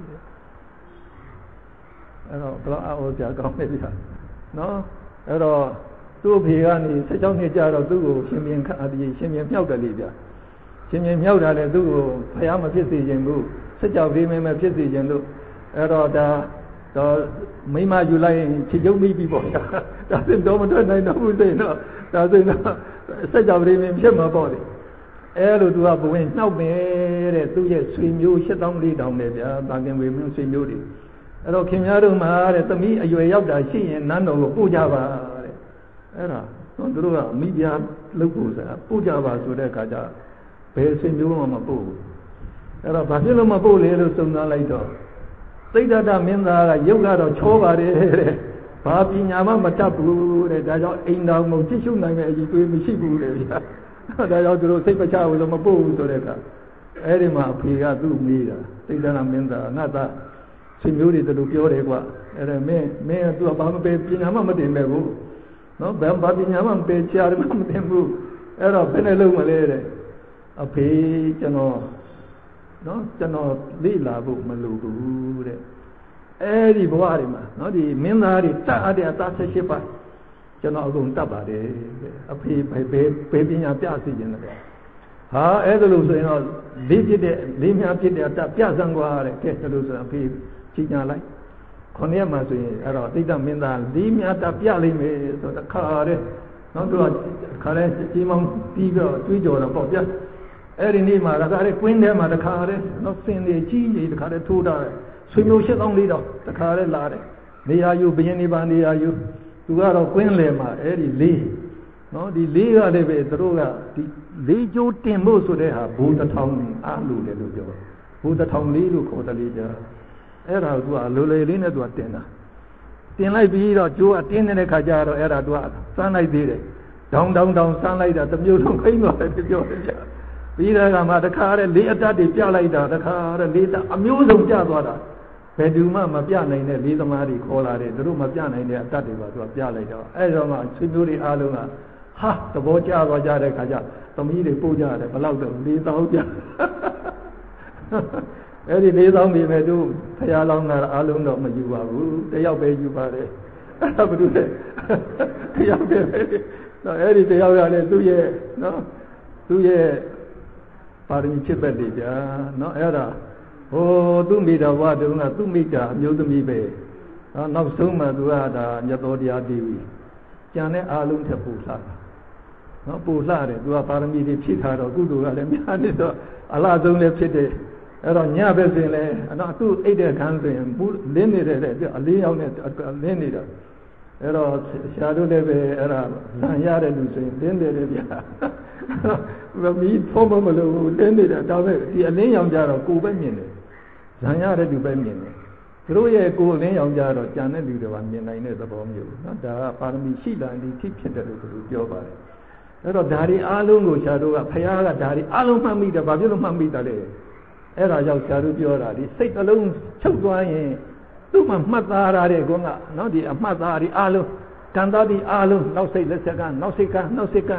အဲ့တော့ဘလောက်အော်ကြကောင်းနေပြီနော်အဲ့တော့သူ့ဖေကနေ16နှစ်ကြာတော့သူ့ကိုရှင်ပြန်ခါဒီရှင်ပြန်မြောက်တယ်လေဗျ ရှင်ပြန်မြောက်တာလေသူ့ကိုဖယားမဖြစ်စေခြင်းဘူးစကြောက်လေးမင်းမဖြစ်စေခြင်းလို့အဲ့တော့ဒါတော့မိမယူလိုက်ရင်ခြေကျုပ်မိပြီပေါ့ဗျာဒါစင်တော့မထွက်နိုင်တော့ဘူးသိတော့ဒါဆိုရင်တော့စက်ကြောင်လေးမင်းဖြစ်မှာပေါ့လေအဲလိုသူကဘဝင်နှောက်မယ်တဲ့သူ့ရဲ့ဆွေမျိုး7400တောင်နဲ့ဗျာတာကင်ဝေမင်းဆွေမျိုးတွေအဲ့တော့ခင်ဗျားတို့မှာတဲ့သမီးအရွယ်ရောက်တာရှိရင်နန်းတော်ကိုပို့ကြပါတဲ့အဲ့ဒါသူတို့ကအမိပြားလုပ်ဖို့ဆိုတာပို့ကြပါဆိုတဲ့အခါကျ ဘယ်ဆွေမျိုးမှမပို့ဘူးအဲ့တော့ဘာဖြစ်လို့မပို့လဲလို့စုံစမ်းလိုက်တော့သိဒ္ဓတမင်းသားကရုပ်ကတော့ချောပါတယ်တဲ့ဘာပညာမှမတတ်ဘူးတဲ့ဒါကြောင့်အိမ်တော်ကိုကြည့်ရှုနိုင်မဲ့အကြီးတွေးမရှိဘူးတဲ့ဗျာဒါကြောင့်သူတို့စိတ်ပချဘူးလို့မပို့ဘူးဆိုတဲ့အခါအဲ့ဒီမှာအဖေကသူ့မိတာသိဒ္ဓတမင်းသားငါသားဆွေမျိုးတွေတို့ပြောတယ်ကွာအဲ့ဒါမင်းမင်းကသူကဘာမပဲပညာမှမတင်မဲ့ဘူးနော်ဘယ်ဘာပညာမှမပဲချာမှမတင်ဘူးအဲ့တော့ဘယ်နဲ့လုံးမလဲတဲ့ အဖေကျွန်တော်နော်ကျွန်တော်လေ့လာဖို့မလိုဘူးတဲ့အဲဒီဘဝတွေမှာနော်ဒီမင်းသားတွေတတ်အပ်တဲ့အသားဆက်ရှိပါကျွန်တော်အကုန်တတ်ပါတယ်အဖေဘယ်ဘယ်ဘယ်ပညာပြစီခြင်းလဲဟာအဲ့ဒါလို့ဆိုရင်တော့လေးဖြစ်တဲ့လေးများဖြစ်တဲ့အတတ်ပြစံကွာတဲ့ကဲဒါလို့ဆိုရင်အဖေကြီးညာလိုက်ခုနှစ်ရက်မှဆိုရင်အဲ့တော့တိတ်တမင်းသားလေးများတတ်ပြလိမ့်မယ်ဆိုတော့ခါတဲ့နောက်တော့ခါတဲ့ကြီးမောင်ပြီးတော့တွေးကြော်တော့ပေါ့ဗျာ အဲ့ဒီနေ့မှာတခါတည်းကွင်းထဲမှာတခါတည်းနော်စင်တွေကြီးကြီးတခါတည်းထိုးထားတယ်ဆွေမျိုးရှစ်တောင်းလေးတော့တခါတည်းလာတယ်နေရာယူဘယင်းနေပါနေရာယူသူကတော့ကွင်းလေမှာအဲ့ဒီလေးနော်ဒီလေးကလည်းပဲသူတို့ကဒီလေးကျိုးတင်ဖို့ဆိုတဲ့ဟာဘူတထောင်အားလို့တယ်လို့ပြောဘူတထောင်လေးလို့ခေါ်တယ်လေကြာအဲ့ဒါကလိုလေလေးနဲ့သူကတင်တာတင်လိုက်ပြီးတော့ကျိုးအတင်းနေတဲ့ခါကျတော့အဲ့ဒါသူကစမ်းလိုက်သေးတယ်တောင်းတောင်းတောင်းစမ်းလိုက်တာတမျိုးလုံးခိမ့်သွားတယ်ပြောတယ်ကြာ ပြီးတဲ့အခါမှာတခါတည်းလေးအတတ်တွေပြလိုက်တာတခါတည်းလေးတအမျိုးစုံပြသွားတာဘယ်သူမှမပြနိုင်တဲ့လေးသမားတွေခေါ်လာတယ်သူတို့မပြနိုင်တဲ့အတ္တတွေပါသူကပြလိုက်တော့အဲ့တော့မှဆွေမျိုးတွေအားလုံးကဟာသဘောကျသွားကြတဲ့ခါကျသမီးတွေပို့ကြတယ်ဘယ်လောက်တော့၄000ပြအဲ့ဒီ၄000ပြီမဲ့သူဖရာလောင်းတာအားလုံးတော့မယူပါဘူးတယောက်ပဲယူပါတယ်အဲ့ဒါဘုသူလဲတယောက်ပဲနော်အဲ့ဒီတယောက်ရလဲသူ့ရဲ့နော်သူ့ရဲ့ ပါရမီဖြစ်ပဲလေကြာနော်အဲ့ဒါဟိုသူ့မိတော်ဘဝတုန်းကသူ့မိတာအမျိုးသမီးပဲနော်နောက်ဆုံးမှသူကဒါမြတ်တော်တရားတည်ပြီကြံတဲ့အားလုံးထက်ပူလှတာနော်ပူလှတယ်သူကပါရမီတွေဖြည့်ထားတော့ကုသိုလ်ကလည်းများနေတော့အလားဆုံးလည်းဖြစ်တယ်အဲ့တော့ညဘက်စဉ်လဲနော်သူ့အိတ်တဲ့ခန်းဆိုရင်ဘူးလင်းနေတဲ့တဲ့အလေးရောက်နဲ့လင်းနေတာအဲ့တော့ရှားတို့လည်းပဲအဲ့ဒါလမ်းရတဲ့လူဆိုရင်လင်းတယ်လေဗျာ မီးဖုံးမမလို့လင်းနေတာဒါပဲဒီအလင်းရောင်ကြတော့ကိုယ်ပဲမြင်တယ်လမ်းရတဲ့လူပဲမြင်တယ်သူတို့ရဲ့ကိုယ်အလင်းရောင်ကြတော့ကြံတဲ့လူတွေကမြင်နိုင်တဲ့သဘောမျိုးနော်ဒါကပါရမီရှိလာဒီဖြစ်ဖြစ်တယ်လို့သူတို့ပြောပါတယ်အဲ့တော့ဒါတွေအားလုံးကိုရှားတို့ကဖခင်ကဒါတွေအားလုံးမှတ်မိတယ်ဘာဖြစ်လို့မှတ်မိတာလဲအဲ့ဒါကြောင့်ဆရာတို့ပြောတာဒီစိတ်အလုံးချုပ်သွားရင်သူ့မှာမှတ်သားရတဲ့ကုန်းကနော်ဒီအမှတ်သားတွေအားလုံးတန်သားတွေအားလုံးနောက်စိတ်လက်ဆက်ကနောက်စိတ်ကနောက်စိတ်က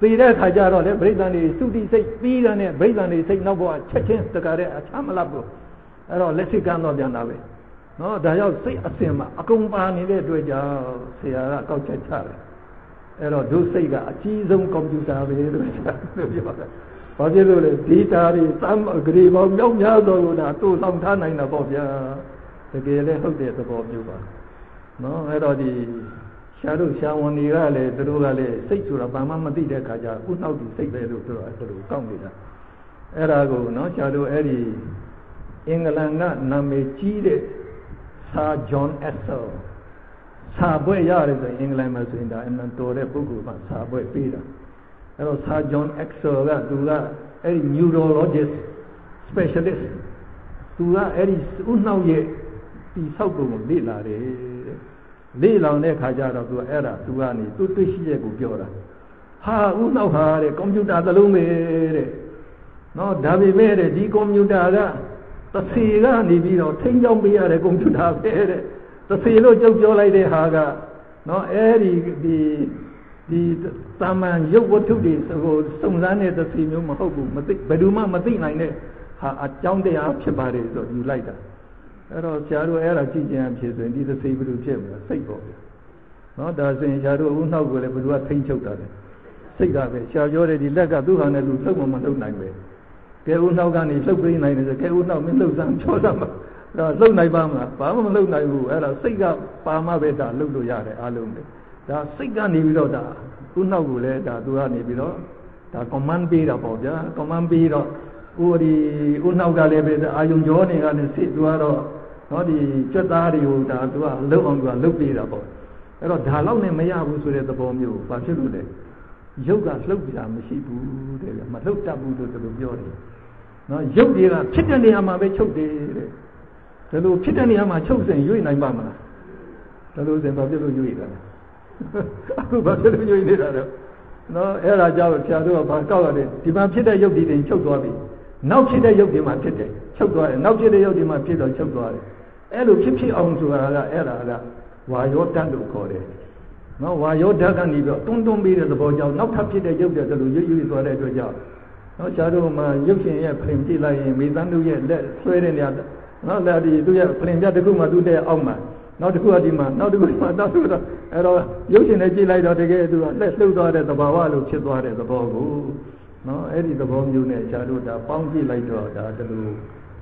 ပြီးတဲ့အခါကျတော့လေဗိဓံတွေသုတိစိတ်ပြီးတဲ့နဲ့ဗိဓံတွေစိတ်နောက်ဘဝချက်ချင်းတကားတဲ့အချမ်းမလားဘူးအဲ့တော့လက်စိတ်ကတော့ပြန်တာပဲနော်ဒါကြောင့်စိတ်အစင်မှာအကုန်ပါနေတဲ့အတွက်ကြောင့်ဆရာကကောက်ချက်ချတယ်အဲ့တော့ဒုစိတ်ကအကြီးဆုံးကွန်ပျူတာပဲလို့ပြောတာဘာဖြစ်လို့လဲဒေတာတွေသံဂရေပေါင်းမြောက်များသောကိုဒါတိုးဆောင်ထားနိုင်တာပေါ့ဗျာတကယ်လည်းဟုတ်တဲ့သဘောမျိုးပါနော်အဲ့တော့ဒီ ရှားတို့ရှားဝန်တွေကလည်းသူတို့ကလည်းစိတ်ဆိုတာဘာမှမသိတဲ့ခါကျခုနောက်ဒီစိတ်ပဲလို့သူတို့သူတို့ကောက်နေတာအဲ့ဒါကိုနော်ရှားတို့အဲ့ဒီအင်္ဂလန်ကနာမည်ကြီးတဲ့ဆာဂျွန်အက်ဆယ်စာပွဲရတယ်ဆိုရင်အင်္ဂလန်မှာဆိုရင်ဒါအမှန်တော်တဲ့ပုဂ္ဂိုလ်ကစာပွဲပေးတာအဲ့တော့ဆာဂျွန်အက်ဆယ်ကသူကအဲ့ဒီ neurologist specialist သူကအဲ့ဒီဥနှောက်ရဲ့ဒီဆောက်ပုံကိုလေ့လာတယ် လေ့လောင်တဲ့ခါကျတော့သူကအဲ့ဒါသူကနေသူတွေ့ရှိချက်ကိုပြောတာဟာဥနှောက်ဟာတဲ့ကွန်ပျူတာသလုံးပဲတဲ့နော်ဒါပေမဲ့တဲ့ဒီကွန်ပျူတာကသစီကနေပြီးတော့ထိန်းချောင်းပေးရတဲ့ကွန်ပျူတာပဲတဲ့သစီလို့ကြုတ်ပြောလိုက်တဲ့ဟာကနော်အဲ့ဒီဒီဒီတာမန်ရုပ်ဝတ္ထုတွေဟိုစုံစမ်းတဲ့သစီမျိုးမဟုတ်ဘူးမသိဘယ်သူမှမသိနိုင်တဲ့ဟာအကြောင်းတရားဖြစ်ပါတယ်ဆိုယူလိုက်တာ အဲ့တော့ဆရာတို့အဲ့ဒါကြည့်ကြံဖြစ်ဆိုရင်ဒီသစိဘယ်လိုဖြစ်မလဲစိတ်ပေါ့ဗျာနော်ဒါဆိုရင်ဆရာတို့ဦးနှောက်ကိုလည်းဘယ်သူကထိမ့်ချုပ်တာလဲစိတ်ကပဲဆရာပြောတယ်ဒီလက်ကသူ့ဟာနဲ့လူလှုပ်မှမလှုပ်နိုင်ပဲကဲဦးနှောက်ကနေလှုပ်ပေးနိုင်တယ်ဆိုကဲဦးနှောက်မင်းလှုပ်စမ်းပြောစမ်းပါဒါလှုပ်နိုင်ပါမလားဘာမှမလှုပ်နိုင်ဘူးအဲ့ဒါစိတ်ကပါမပဲဒါလှုပ်လို့ရတယ်အားလုံးပဲဒါစိတ်ကနေပြီးတော့ဒါဦးနှောက်ကိုလည်းဒါသူကနေပြီးတော့ဒါ command ပေးတာပေါ့ဗျာ command ပေးတော့ဦးဒီဦးနှောက်ကလည်းပဲအာယုံကြောနေကလည်းစိတ်သူကတော့ နော်ဒီကြွက်သားတွေကိုဒါသူကလှုပ်အောင်သူကလှုပ်ပေးတာပေါ့အဲ့တော့ဒါလောက်နဲ့မရဘူးဆိုတဲ့သဘောမျိုးဘာဖြစ်လို့လဲရုပ်ကလှုပ်ပြတာမရှိဘူးတဲ့မလှုပ်တတ်ဘူးလို့သူတို့ပြောတယ်နော်ရုပ်တွေကဖြစ်တဲ့နေရာမှာပဲချုပ်တယ်တဲ့ဒါလို့ဖြစ်တဲ့နေရာမှာချုပ်စဉ်ရွေ့နိုင်ပါမလားဒါလို့စဉ်ဘာဖြစ်လို့ရွေ့တာလဲအခုဘာဖြစ်လို့ရွေ့နေတာလဲနော်အဲ့ဒါကြောင့်ဆရာတို့ကဘာကောက်ရတယ်ဒီမှာဖြစ်တဲ့ရုပ်ဒီတင်ချုပ်သွားပြီနောက်ဖြစ်တဲ့ရုပ်ဒီမှာဖြစ်တယ်ချုပ်သွားတယ်နောက်ဖြစ်တဲ့ရုပ်ဒီမှာဖြစ်တော့ချုပ်သွားတယ် အဲ့လိုဖြစ်ဖြစ်အောင်ဆိုတာကအဲ့ဒါကဝါယောတတ်လို့ခေါ်တယ်နော်ဝါယောဓာတ်ကနေပြီးတွန်းတွန်းပေးတဲ့သဘောကြောင့်နောက်ထပ်ဖြစ်တဲ့ရုပ်တဲ့ဒါလိုရွရွသွားတဲ့အတွက်ကြောင့်နော်ရှားတို့မှာရုပ်ရှင်ရဲ့ဖလင်ကြည့်လိုက်ရင်မိသားစုရဲ့လက်ဆွဲတဲ့နေရာနော်လက်ဒီသူရဲ့ဖလင်ပြတစ်ခုမှသူ့တဲ့အောက်မှာနောက်တစ်ခုကဒီမှာနောက်တစ်ခုမှနောက်တစ်ခုတော့အဲ့တော့ရုပ်ရှင်နဲ့ကြည့်လိုက်တော့တကယ်သူကလက်လှုပ်သွားတဲ့သဘာဝလိုဖြစ်သွားတဲ့သဘောကိုနော်အဲ့ဒီသဘောမျိုးနဲ့ရှားတို့ဒါပေါင်းကြည့်လိုက်တော့ဒါတလူ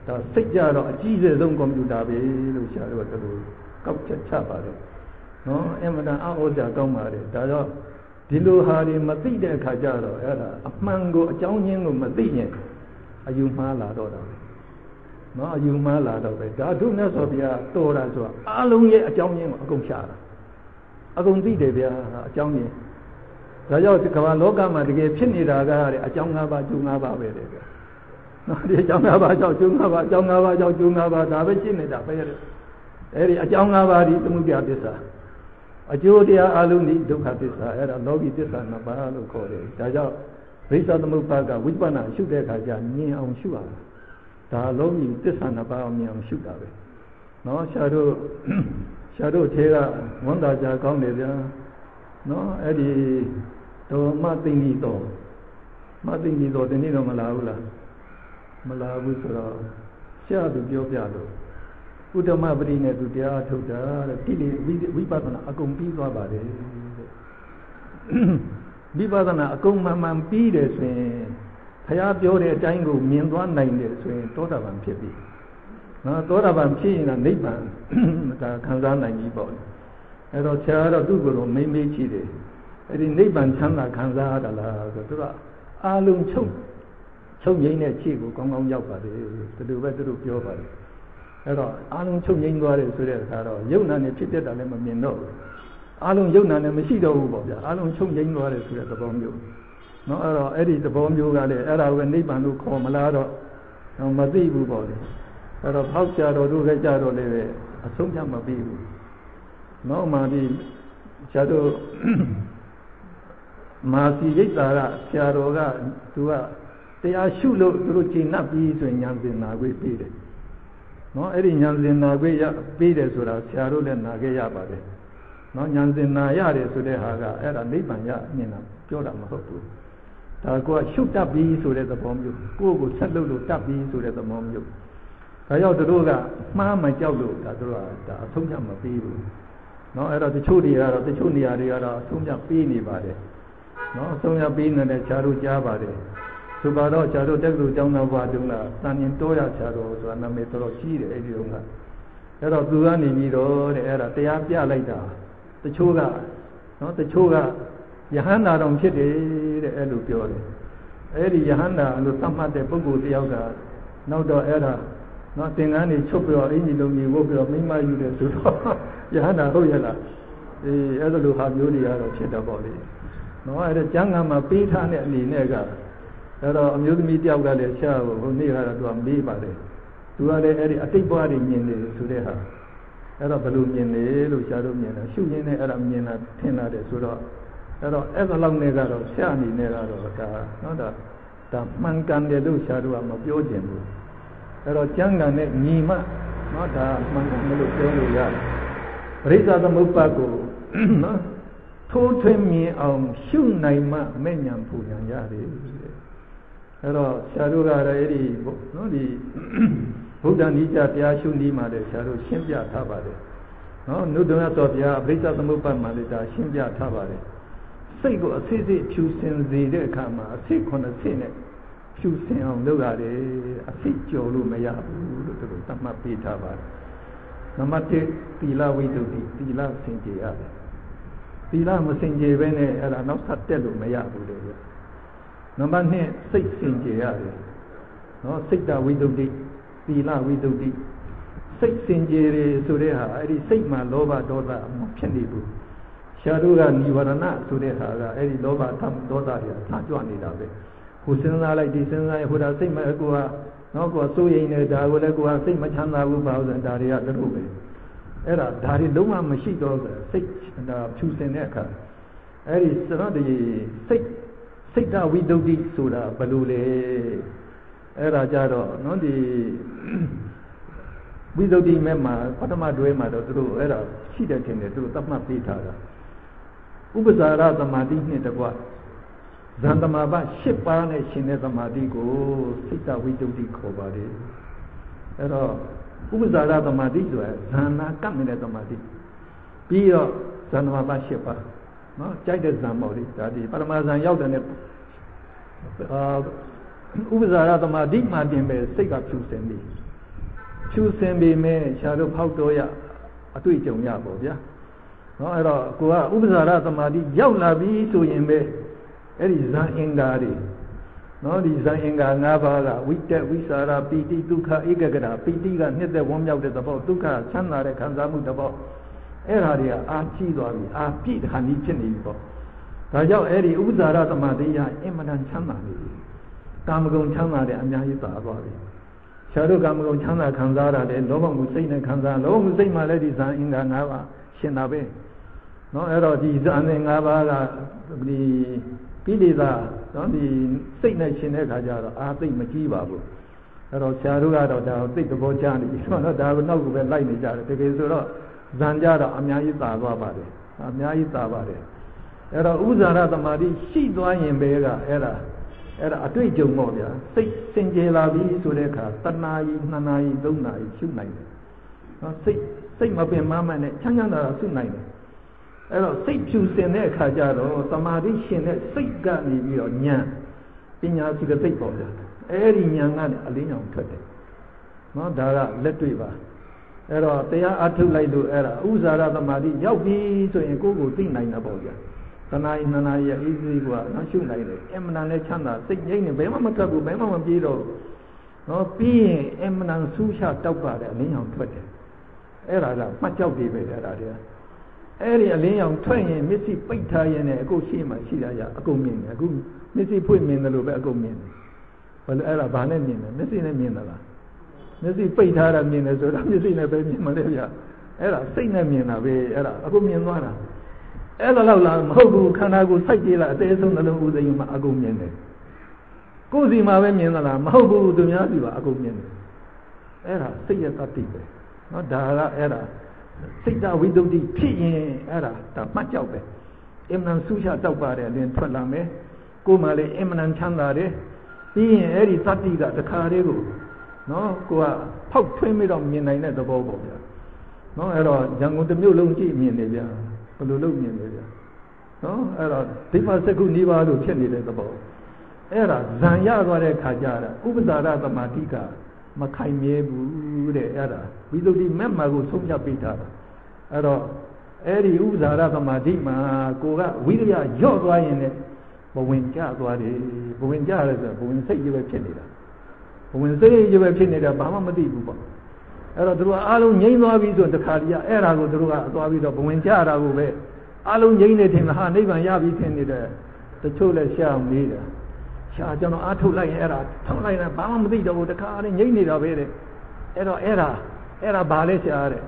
ဒါစိတ်ကြတော့အကြီးဆုံးကွန်ပျူတာပဲလို့ရှားတို့ကတလူကောက်ချက်ချပါတယ်နော်အမှန်တန်အောစရာကောင်းပါတယ်ဒါကြောင့်ဒီလိုဟာတွေမသိတဲ့အခါကျတော့အဲ့ဒါအမှန်ကိုအကြောင်းရင်းကိုမသိရင်အယူမှားလာတော့တာပဲနော်အယူမှားလာတော့ပဲဓာတုနဲ့ဆိုဗျာတော်တာဆိုတာအလုံးရဲ့အကြောင်းရင်းကိုအကုန်ရှာတာအကုန်သိတယ်ဗျာအကြောင်းရင်းဒါကြောင့်ဒီကမ္ဘာလောကမှာတကယ်ဖြစ်နေတာကတဲ့အကြောင်း၅ပါးကျိုး၅ပါးပဲတဲ့ဗျာ နော်ဒီအကြောင်း၅ပါးကြောင့်ကျိုး၅ပါးအကြောင်း၅ပါးကြောင့်ကျိုး၅ပါးဒါပဲရှင်းနေတာပဲတဲ့အဲ့ဒီအကြောင်း၅ပါးဒီသမုဒ္ဒရာသစ္စာအကျိုးတရားအလုံးဒီဒုက္ခသစ္စာအဲ့ဒါလောကီသစ္စာနှစ်ပါးလို့ခေါ်တယ်ဒါကြောင့်ဘိသသမုပ္ပါကဝိပဿနာရှုတဲ့အခါကျမြင်အောင်ရှုရတာဒါလောကီသစ္စာနှစ်ပါးအောင်မြင်အောင်ရှုတာပဲနော်ဆရာတို့ဆရာတို့သေးကဝန်တာကြကောင်းတယ်ဗျာနော်အဲ့ဒီတော်မသိမ့်ကြီးတော်မသိမ့်ကြီးတော်ဒီနေ့တော့မလာဘူးလား မလာဘူးဆိုတော့ဆရာသူပြောပြလို့ဥဒ္ဓမပရိနဲ့သူတရားထုတ်တာတဲ့ကိလေဝိပဿနာအကုန်ပြီးသွားပါတယ်တဲ့ဝိပဿနာအကုန်မှန်မှန်ပြီးတယ်ဆိုရင်ဘုရားပြောတဲ့အတိုင်းကိုမြင်သွားနိုင်တယ်ဆိုရင်သောတာပန်ဖြစ်ပြီနော်သောတာပန်ဖြစ်ရင်တော့နိဗ္ဗာန်ဒါခံစားနိုင်ပြီပေါ့အဲ့တော့ဆရာကတော့သူ့ကိုယ်တော့မိမ့်မေးကြည့်တယ်အဲ့ဒီနိဗ္ဗာန်ချမ်းသာခံစားရတာလားဆိုတော့သူကအာလုံးချုပ် ချုပ်ငိမ့်တဲ့ခြေကိုကောင်းကောင်းရောက်ပါတယ်သူတို့ပဲသူတို့ပြောပါတယ်အဲ့တော့အာလုံးချုပ်ငိမ့်သွားတယ်ဆိုတဲ့အခါတော့ယုံနာနဲ့ဖြစ်တတ်တာလည်းမမြင်တော့ဘူးအာလုံးယုံနာနဲ့မရှိတော့ဘူးပေါ့ဗျာအာလုံးချုပ်ငိမ့်သွားတယ်ဆိုတဲ့သဘောမျိုးနော်အဲ့တော့အဲ့ဒီသဘောမျိုးကလည်းအဲ့ဒါကိုနိဗ္ဗာန်လို့ခေါ်မလားတော့မသိဘူးပေါ့လေအဲ့တော့ဖောက်ကြတော်တို့လည်းကြတော့လည်းပဲအဆုံးဖြတ်မပြီးဘူးနောက်မှဒီကျတော့မာစီရိတ်တာကဆရာတော်ကသူက တရားရှုလို့သူတို့ချိန်နှပ်ပြီးဆိုရင်ဉာဏ်စင်နာခွေးပြီးတယ်နော်အဲ့ဒီဉာဏ်စင်နာခွေးရပြီးတယ်ဆိုတာဆရာတို့လည်းနာခဲ့ရပါတယ်နော်ဉာဏ်စင်နာရတယ်ဆိုတဲ့ဟာကအဲ့ဒါနိဗ္ဗာန်ရမြင်တာပြောတာမဟုတ်ဘူးဒါကရှုတတ်ပြီးဆိုတဲ့သဘောမျိုးကိုယ့်ကိုဆက်လုပ်လို့တတ်ပြီးဆိုတဲ့သဘောမျိုးဒါကြောင့်တို့ကမှားမကြောက်လို့ဒါတို့ကဒါအဆုံးဖြတ်မပြီးဘူးနော်အဲ့တော့တချို့တွေကတော့တချို့နေရာတွေကတော့အဆုံးဖြတ်ပြီးနေပါတယ်နော်အဆုံးဖြတ်ပြီးနေတဲ့ခြားတို့ကြားပါတယ် ဆိုပါတော့ခြားတို့တက္ကသိုလ်ကျောင်းသားဘွားတုန်းကတန်ရင်တိုးရခြားတို့ဆိုတာနာမည်တော်တော်ကြီးတယ်အဲ့ဒီတုန်းကအဲ့တော့သူကနေပြီးတော့တဲ့အဲ့ဒါတရားပြလိုက်တာတချို့ကနော်တချို့ကယဟန္တာတော်ဖြစ်တယ်တဲ့အဲ့လိုပြောတယ်အဲ့ဒီယဟန္တာလို့သတ်မှတ်တဲ့ပုဂ္ဂိုလ်တယောက်ကနောက်တော့အဲ့ဒါနော်သင်္ကန်းတွေချုပ်ပြီးတော့အင်ကြီးလုံးကြီးဝုတ်ပြီးတော့မိမယူတယ်ဆိုတော့ယဟန္တာဟုတ်ရဲ့လားအေးအဲ့လိုဟာမျိုးတွေကတော့ဖြစ်တော့ပေါ့လေနော်အဲ့ဒါကျမ်းဂန်မှာပေးထားတဲ့အနေနဲ့က အဲ့တော့အမျိုးသမီးတယောက်ကလည်းရှားဟိုနေ့ကတော့သူကမေးပါတယ်သူကလည်းအဲ့ဒီအတိတ်ဘဝတွေမြင်နေဆိုတဲ့ဟာအဲ့တော့ဘယ်လိုမြင်လဲလို့ရှားလို့မြင်တာရှုရင်းနဲ့အဲ့ဒါမြင်တာထင်လာတယ်ဆိုတော့အဲ့တော့အဲ့ဒါလောက်နဲ့ကတော့ဆရာအနေနဲ့ကတော့ဒါနော်ဒါဒါမှန်ကန်တယ်လို့ဆရာတို့ကမပြောကျင်ဘူးအဲ့တော့ကျမ်းဂန်နဲ့ညီမနော်ဒါမှန်ကန်တယ်လို့ပြောလို့ရတယ်ပရိစ္ဆသမုပ္ပါကိုနော်ထိုးထွင်းမြင်အောင်ရှုနိုင်မှမဲ့ညာပူညာရတယ် အဲ့တော့ဆရာတို့ကလည်းအဲ့ဒီနော်ဒီဗုဒ္ဓနိစ္စတရားရှုနည်းမှာလည်းဆရာတို့ရှင်းပြထားပါတယ်နော်နုဒ္ဒနာတော်ဘုရားပရိစ္ဆသမုပ္ပါမှာလည်းဒါရှင်းပြထားပါတယ်စိတ်ကိုအစစ်စစ်ဖြူစင်စေတဲ့အခါမှာအစစ်ခုနှစ်ဆင့်နဲ့ဖြူစင်အောင်လုပ်ရတယ်အစစ်ကြော်လို့မရဘူးလို့သူတို့သတ်မှတ်ပေးထားပါတယ်နံပါတ်1သီလဝိတ္တုတိသီလစင်ကြယ်ရတယ်သီလမစင်ကြယ်ပဲနဲ့အဲ့ဒါနောက်ဆက်တက်လို့မရဘူးလေ နံပါတ်2စိတ်စင်ကြယ်ရတယ်နော်စိတ်တဝိတ္တုတိသီလဝိတ္တုတိစိတ်စင်ကြယ်တယ်ဆိုတဲ့ဟာအဲ့ဒီစိတ်မှာလောဘဒေါသမဖြစ်နေဘူးရှားတို့ကនិဝရဏဆိုတဲ့ဟာကအဲ့ဒီလောဘသဒေါသတွေဆကြွနေတာပဲဟိုစဉ်းစားလိုက်ဒီစဉ်းစားရဟိုဒါစိတ်မအကူဟာနော်ကိုယ်စိုးရိမ်နေဒါကိုလည်းကိုယ်ကစိတ်မချမ်းသာဘူးပါလို့ဒါတွေကတို့ပဲအဲ့ဒါဒါတွေလုံးဝမရှိတော့စိတ်ဒါဖြူစင်တဲ့အခါအဲ့ဒီစရတည်းစိတ် စိတ်တဝိတုဒ္ဓိဆိုတာဘယ်လိုလဲအဲ့ဒါကြတော့နော်ဒီဝိသုဒ္ဓိမဲ့မှာပထမတွဲမှာတော့သူတို့အဲ့ဒါရှိတယ်ထင်တယ်သူတို့သတ်မှတ်ပေးထားတာဥပဇာရသမာဓိနဲ့တကွဇန်တမာပ၈ပါးနဲ့ရှင်တဲ့သမာဓိကိုစိတ်တဝိတုဒ္ဓိခေါ်ပါတယ်အဲ့တော့ဥပဇာရသမာဓိဆိုတာဇန်နာကပ်နေတဲ့သမာဓိပြီးတော့ဇန်တမာပ၈ပါး နော်ကြိုက်တဲ့ဇန်ပေါ့လေဒါဒီပရမဇန်ရောက်တဲ့နဲ့အာဥပဇာရသမာဓိမှတင်ပဲစိတ်ကဖြူစင်ပြီဖြူစင်ပေမဲ့ရှားတို့ဖောက်တော့ရအတွေ့အကြုံရပေါ့ဗျာနော်အဲ့တော့ကိုကဥပဇာရသမာဓိရောက်လာပြီဆိုရင်ပဲအဲ့ဒီဇန်အင်္ဂါတွေနော်ဒီဇန်အင်္ဂါ၅ပါးကဝိတက်ဝိสารပီတိဒုက္ခဧကဂရပီတိကနှစ်သက်ဝမ်းမြောက်တဲ့သဘောဒုက္ခချမ်းသာတဲ့ခံစားမှုသဘော အဲ့ဓာတွေကအာကြီးသွားပြီအာပြည့်ခါနီးဖြစ်နေပြီပေါ့ဒါကြောင့်အဲ့ဒီဥပဇာရသမာဓိရအင်မတန်ချမ်းသာနေပြီကာမဂုဏ်ချမ်းသာတဲ့အများကြီးသာသွားပြီဆရာတို့ကာမဂုဏ်ချမ်းသာခံစားရတယ်လောဘမှုစိတ်နဲ့ခံစားလောဘမှုစိတ်မှလည်းဒီဇန်အင်္ဂါ၅ပါးရှင်တာပဲနော်အဲ့တော့ဒီဇန်နဲ့၅ပါးကဒီပိဋိသာနော်ဒီစိတ်နဲ့ရှင်တဲ့ခါကျတော့အာသိမ့်မကြီးပါဘူးအဲ့တော့ဆရာတို့ကတော့ဒါကိုသိသဘောကျနေပြီဆိုတော့ဒါကနောက်ကပဲလိုက်နေကြတယ်တကယ်ဆိုတော့ ဇံကြတော့အများကြီးသာသွားပါတယ်အများကြီးသာပါတယ်အဲ့တော့ဥဇာရသမာဓိရှိသွားရင်ပဲကအဲ့ဒါအဲ့ဒါအတွေ့အကြုံပေါ့ဗျာစိတ်စင်ကြယ်လာပြီဆိုတဲ့အခါတဏှာကြီးနှစ်နာရီသုံးနာရီရှုနိုင်တယ်နော်စိတ်စိတ်မပင်မမှန်နဲ့ချမ်းချမ်းသာသာရှုနိုင်တယ်အဲ့တော့စိတ်ဖြူစင်တဲ့အခါကျတော့သမာဓိရှင်တဲ့စိတ်ကနေပြီးတော့ဉာဏ်ပညာစီကစိတ်ပေါ့ဗျာအဲ့ဒီဉာဏ်ကနေအလင်းရောင်ထွက်တယ်နော်ဒါကလက်တွေ့ပါ အဲ့တော့တရားအထုတ်လိုက်လို့အဲ့ဒါဥဇာရသမာဓိရောက်ပြီဆိုရင်ကိုယ့်ကိုသိနိုင်တာပေါ့ဗျာတဏှာယနနာယအေးသေးကနော်ရှုနိုင်တယ်အမှန်တန်နဲ့ချမ်းသာစိတ်ငြိမ့်နေဘယ်မှမထွက်ဘူးဘယ်မှမပြေးတော့နော်ပြီးရင်အမှန်တန်ဆူးချတောက်ပါတယ်အလင်းရောင်ထွက်တယ်အဲ့ဒါကမှတ်ကြောက်ပြီပဲအဲ့ဒါတည်းအဲ့ဒီအလင်းရောင်ထွက်ရင်မျက်စိပိတ်ထားရင်လည်းအခုရှိမှရှိတာရအကုန်မြင်တယ်အခုမျက်စိဖွင့်မြင်တယ်လို့ပဲအကုန်မြင်တယ်ဘယ်လိုအဲ့ဒါဘာနဲ့မြင်တယ်မျက်စိနဲ့မြင်သလား မျက်စိပိတ်ထားတာမြင်တယ်ဆိုတော့မျက်စိနဲ့ပဲမြင်မလဲဗျအဲ့ဒါစိတ်နဲ့မြင်တာပဲအဲ့ဒါအခုမြင်သွားတာအဲ့လိုလောက်လားမဟုတ်ဘူးခန္ဓာကိုယ်စိုက်ကြည့်လိုက်အသေးဆုံးနှလုံးဦးသိရင်မှအကုန်မြင်တယ်ကိုယ်စီမှာပဲမြင်သလားမဟုတ်ဘူးသူများစီပါအကုန်မြင်တယ်အဲ့ဒါစိတ်ရဲ့တတ္တိပဲနော်ဒါကအဲ့ဒါစိတ်တဝိတုဒ္ဓိဖြစ်ရင်အဲ့ဒါဒါမှတ်ကြောက်ပဲအမှန်ဆူချတောက်ပါတယ်လင်းထွက်လာမယ်ကိုယ်မှလည်းအမှန်ချမ်းသာတယ်ပြီးရင်အဲ့ဒီတတ္တိကတခါတည်းကို နော်ကိုကဖောက်ထွင်းပြီးတော့မြင်နိုင်တဲ့သဘောပေါ့ဗျာနော်အဲ့တော့ရန်ကုန်တစ်မြို့လုံးကြည့်မြင်နေဗျာဘယ်လိုလုပ်မြင်လဲဗျာနော်အဲ့တော့ဒိဋ္ဌစကုနိဗ္ဗာန်လို့ဖြစ်နေတဲ့သဘောအဲ့ဒါဇံရသွားတဲ့ခါကျတော့ဥပဇာရသမာဓိကမခိုင်မြဲဘူးတဲ့အဲ့ဒါဝိသုဒ္ဓိမက်မှာကိုဆုံးဖြတ်ပေးထားတာအဲ့တော့အဲ့ဒီဥပဇာရသမာဓိမှာကိုကဝိရိယညော့သွားရင်လည်းဘဝင်ကြသွားတယ်ဘဝင်ကြရဲဆိုဘဝင်စိတ်ကြီးပဲဖြစ်နေတာဘ ဝင်စိတ်ကြီးပဲဖြစ်နေတာဘာမှမသိဘူးပေါ့အဲ့တော့သူတို့ကအားလုံးငြိမ်းသွားပြီဆိုတခါတည်းအဲ့ဒါကိုသူတို့ကသွားပြီးတော့ဘဝင်ကြတာကိုပဲအားလုံးငြိမ်းနေတယ်ဟာနိဗ္ဗာန်ရပြီထင်နေတယ်တချို့လည်းရှားနေတာရှားကျွန်တော်အားထုတ်လိုက်ရင်အဲ့ဒါထောက်လိုက်ရင်ဘာမှမသိတော့ဘူးတခါတည်းငြိမ်းနေတာပဲတဲ့အဲ့တော့အဲ့ဒါအဲ့ဒါဘာလဲရှားတဲ့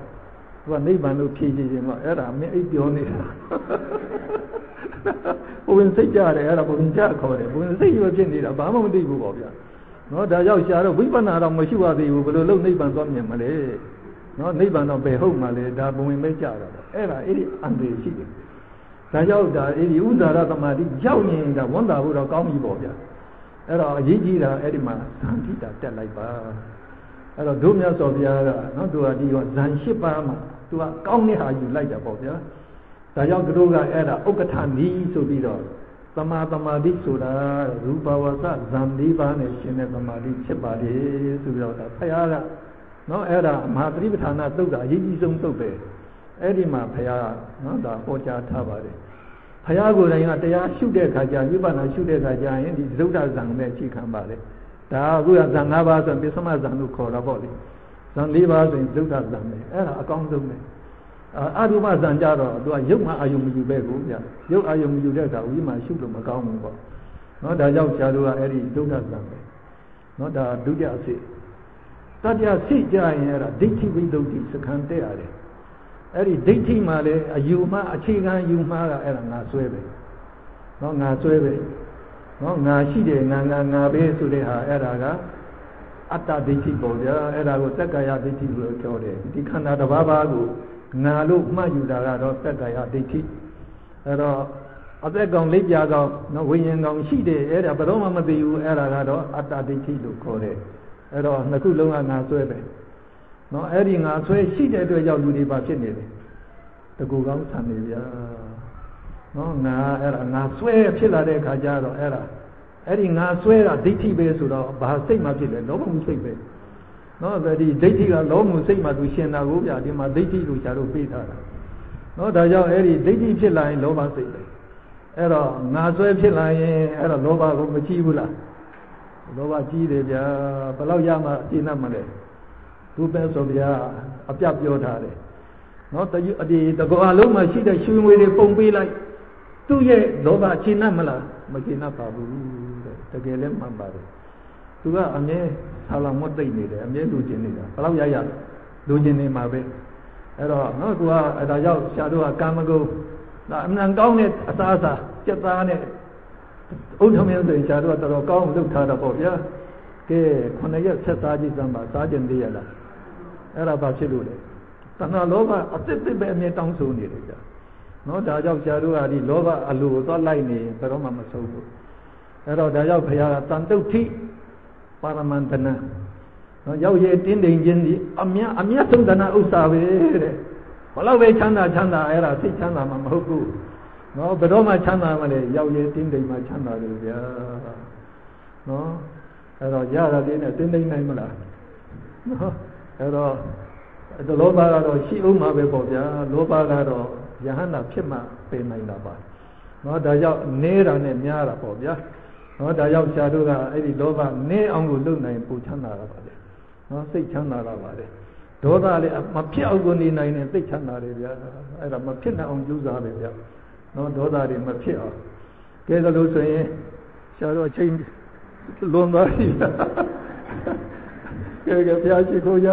သူကနိဗ္ဗာန်လို့ဖြေချင်ရင်တော့အဲ့ဒါမင်းအိပ်ပြောနေတာဘဝင်စိတ်ကြတယ်အဲ့ဒါဘဝင်ကြခေါ်တယ်ဘဝင်စိတ်ရွဖြစ်နေတာဘာမှမသိဘူးပေါ့ဗျာ နော်ဒါကြောင့်ရှားတော့ဝိပဿနာတော့မရှိပါသေးဘူးဘယ်လိုလုပ်နိဗ္ဗာန်သွားမြင်မလဲနော်နိဗ္ဗာန်တော့ဘယ်ဟုတ်မှလဲဒါဘဝင်ပဲကြတာအဲ့ဒါအဲ့ဒီအန္တရာယ်ရှိတယ်ဒါကြောင့်ဒါအဲ့ဒီဥဇာရသမာဓိရောက်ရင်ဒါဝန်တာဖို့တော့ကောင်းပြီပေါ့ဗျာအဲ့တော့အရေးကြီးတာအဲ့ဒီမှာသံတိတာတက်လိုက်ပါအဲ့တော့ဒုမြတ်စွာဘုရားကနော်သူကဒီကဇန်၈ပါးမှာသူကကောင်းတဲ့ဟာယူလိုက်တာပေါ့ဗျာဒါကြောင့်သူတို့ကအဲ့ဒါဥက္ကဋ္ဌနီးဆိုပြီးတော့ သမာသမာဓိဆိုတာရူပဝါစဇံ၄ပါးနဲ့ရှင်တဲ့သမာဓိဖြစ်ပါလေဆိုပြီးတော့ဒါဖရာကနော်အဲ့ဒါမဟာသတိပဋ္ဌာနာသုတ်တာအရေးကြီးဆုံးသုတ်ပဲအဲ့ဒီမှာဖရာနော်ဒါဟောကြားထားပါတယ်ဖရာကိုယ်တိုင်ကတရားရှုတဲ့အခါကျဝိပဿနာရှုတဲ့အခါကျရင်ဒီသုဒ္ဓဇံနဲ့အခြေခံပါလေဒါအခုကဇံ၅ပါးဆိုရင်ပစ္စမဇံလို့ခေါ်တာပေါ့လေဇံ၄ပါးဆိုရင်သုဒ္ဓဇံပဲအဲ့ဒါအကောင်းဆုံးပဲ အာရူပဇံကြတော့သူကရုပ်မှအာယုံမယူပဲကိုဗျရုပ်အာယုံမယူတဲ့အခါဝိမာရှုလို့မကောင်းဘူးပေါ့နော်ဒါကြောင့်ဆရာတို့ကအဲ့ဒီဒုက္ခဇံပဲနော်ဒါဒုတိယအစစ်တတိယစိကြရင်အဲ့ဒါဒိဋ္ဌိဝိသုဒ္ဓိစခန်းတက်ရတယ်အဲ့ဒီဒိဋ္ဌိမှာလည်းအယူမှအခြေခံယူမှကအဲ့ဒါငါဆွဲပဲနော်ငါဆွဲပဲနော်ငါရှိတယ်ငါငါငါပဲဆိုတဲ့ဟာအဲ့ဒါကအတ္တဒိဋ္ဌိပေါ့ဗျာအဲ့ဒါကိုတက္ကရာဒိဋ္ဌိလို့ပြောတယ်ဒီခန္ဓာတစ်ပါးပါးကို ငါလို့မှတ်ယူတာကတော့တက္ကရာဒိဋ္ဌိအဲ့တော့အသက်ကောင်လက်ပြကောင်နော်ဝိညာဉ်ကောင်ရှိတယ်အဲ့ဒါဘယ်တော့မှမသိဘူးအဲ့ဒါကတော့အတ္တဒိဋ္ဌိလို့ခေါ်တယ်အဲ့တော့နှစ်ခုလုံးကငါဆွဲပဲနော်အဲ့ဒီငါဆွဲရှိတဲ့အတွက်ကြောင့်လူတွေပါဖြစ်နေတယ်တကူကောင်းဆံနေဗျာနော်ငါအဲ့ဒါငါဆွဲဖြစ်လာတဲ့အခါကျတော့အဲ့ဒါအဲ့ဒီငါဆွဲတာဒိဋ္ဌိပဲဆိုတော့ဘာစိတ်မှဖြစ်လဲလောဘမှုစိတ်ပဲ နော်ဒီဒိဋ္ဌိကလောမှုစိတ်မှသူရှင်တာကိုဗျာဒီမှာဒိဋ္ဌိလို့ရှားလို့ပေးထားတာနော်ဒါကြောင့်အဲ့ဒီဒိဋ္ဌိဖြစ်လာရင်လောဘစိတ်ပဲအဲ့တော့ငါဆွဲဖြစ်လာရင်အဲ့တော့လောဘကိုမကြည့်ဘူးလားလောဘကြီးတယ်ဗျာဘယ်လောက်ရမှအပြည့်နဲ့မလဲသူပဲဆိုဗျာအပြတ်ပြောထားတယ်နော်တယူအဒီတကောအလုံးမှာရှိတဲ့ရွှေငွေတွေပုံပေးလိုက်သူ့ရဲ့လောဘရှင်း납မလားမရှင်း납ပါဘူးတဲ့တကယ်လည်းမှန်ပါတယ်သူကအမြဲ ဆာလောင်မသိမ့်နေတယ်အမြဲလူကျင်နေတာဘယ်လောက်ရရလူကျင်နေမှာပဲအဲ့တော့နော်သူကအဲဒါကြောင့်ဆရာတို့ကကာမဂုဏ်ဒါအမှန်ကောင်းတဲ့အစားအစာစက်သားနဲ့ဥဒ္ဓမင်းဆိုရင်ဆရာတို့ကတော်တော်ကောင်းလုပ်ထားတာပေါ့ဗျာကဲခုနှစ်ရက်ဆက်စားကြည့်စမ်းပါစားကြသေးရလားအဲ့ဒါဘာဖြစ်လို့လဲတဏှာလောဘအစ်စ်စ်ပဲအမြဲတောင်းဆိုနေတယ်ကြာနော်ဒါကြောင့်ဆရာတို့ကဒီလောဘအလိုကိုသွားလိုက်နေရင်ဘယ်တော့မှမဆုံးဘူးအဲ့တော့ဒါကြောင့်ဘုရားကတန်တုဋ္ဌိ ပါရမန္တနာနော်ရောက်ရည်တင်းတိမ်ခြင်းဒီအမြတ်အမြတ်ဆုံးတဏှာဥစ္စာပဲတဲ့ဘလောက်ပဲချမ်းသာချမ်းသာအဲ့ဒါစိတ်ချမ်းသာမှာမဟုတ်ဘူးနော်ဘယ်တော့မှချမ်းသာမလဲရောက်ရည်တင်းတိမ်မှာချမ်းသာတယ်ဗျာနော်အဲ့တော့ရတာလေးနဲ့တင်းတိမ်နိုင်မလားနော်အဲ့တော့အဲ့လောဘကတော့ရှိအောင်မှာပဲပေါ့ဗျာလောဘကတော့ယဟန္တာဖြစ်မှပင်နိုင်တာပါနော်ဒါကြောင့်နေတာနဲ့များတာပေါ့ဗျာ နော်ဒါကြောင့်ဆရာတို့ကအဲ့ဒီလောဘနေအောင်ကိုလုပ်နိုင်ပူချမ်းသာတာပါလေနော်စိတ်ချမ်းသာတာပါလေဒေါသလည်းမဖြစ်အောင်ကိုနေနိုင်ရင်သိချမ်းသာတယ်ဗျာအဲ့ဒါမဖြစ်နိုင်အောင်ကြိုးစားတယ်ဗျာနော်ဒေါသတွေမဖြစ်အောင်ကဲဒါလို့ဆိုရင်ဆရာတို့အချိန်လွန်သွားပြီကဲကဲဘုရားရှိခိုးကြ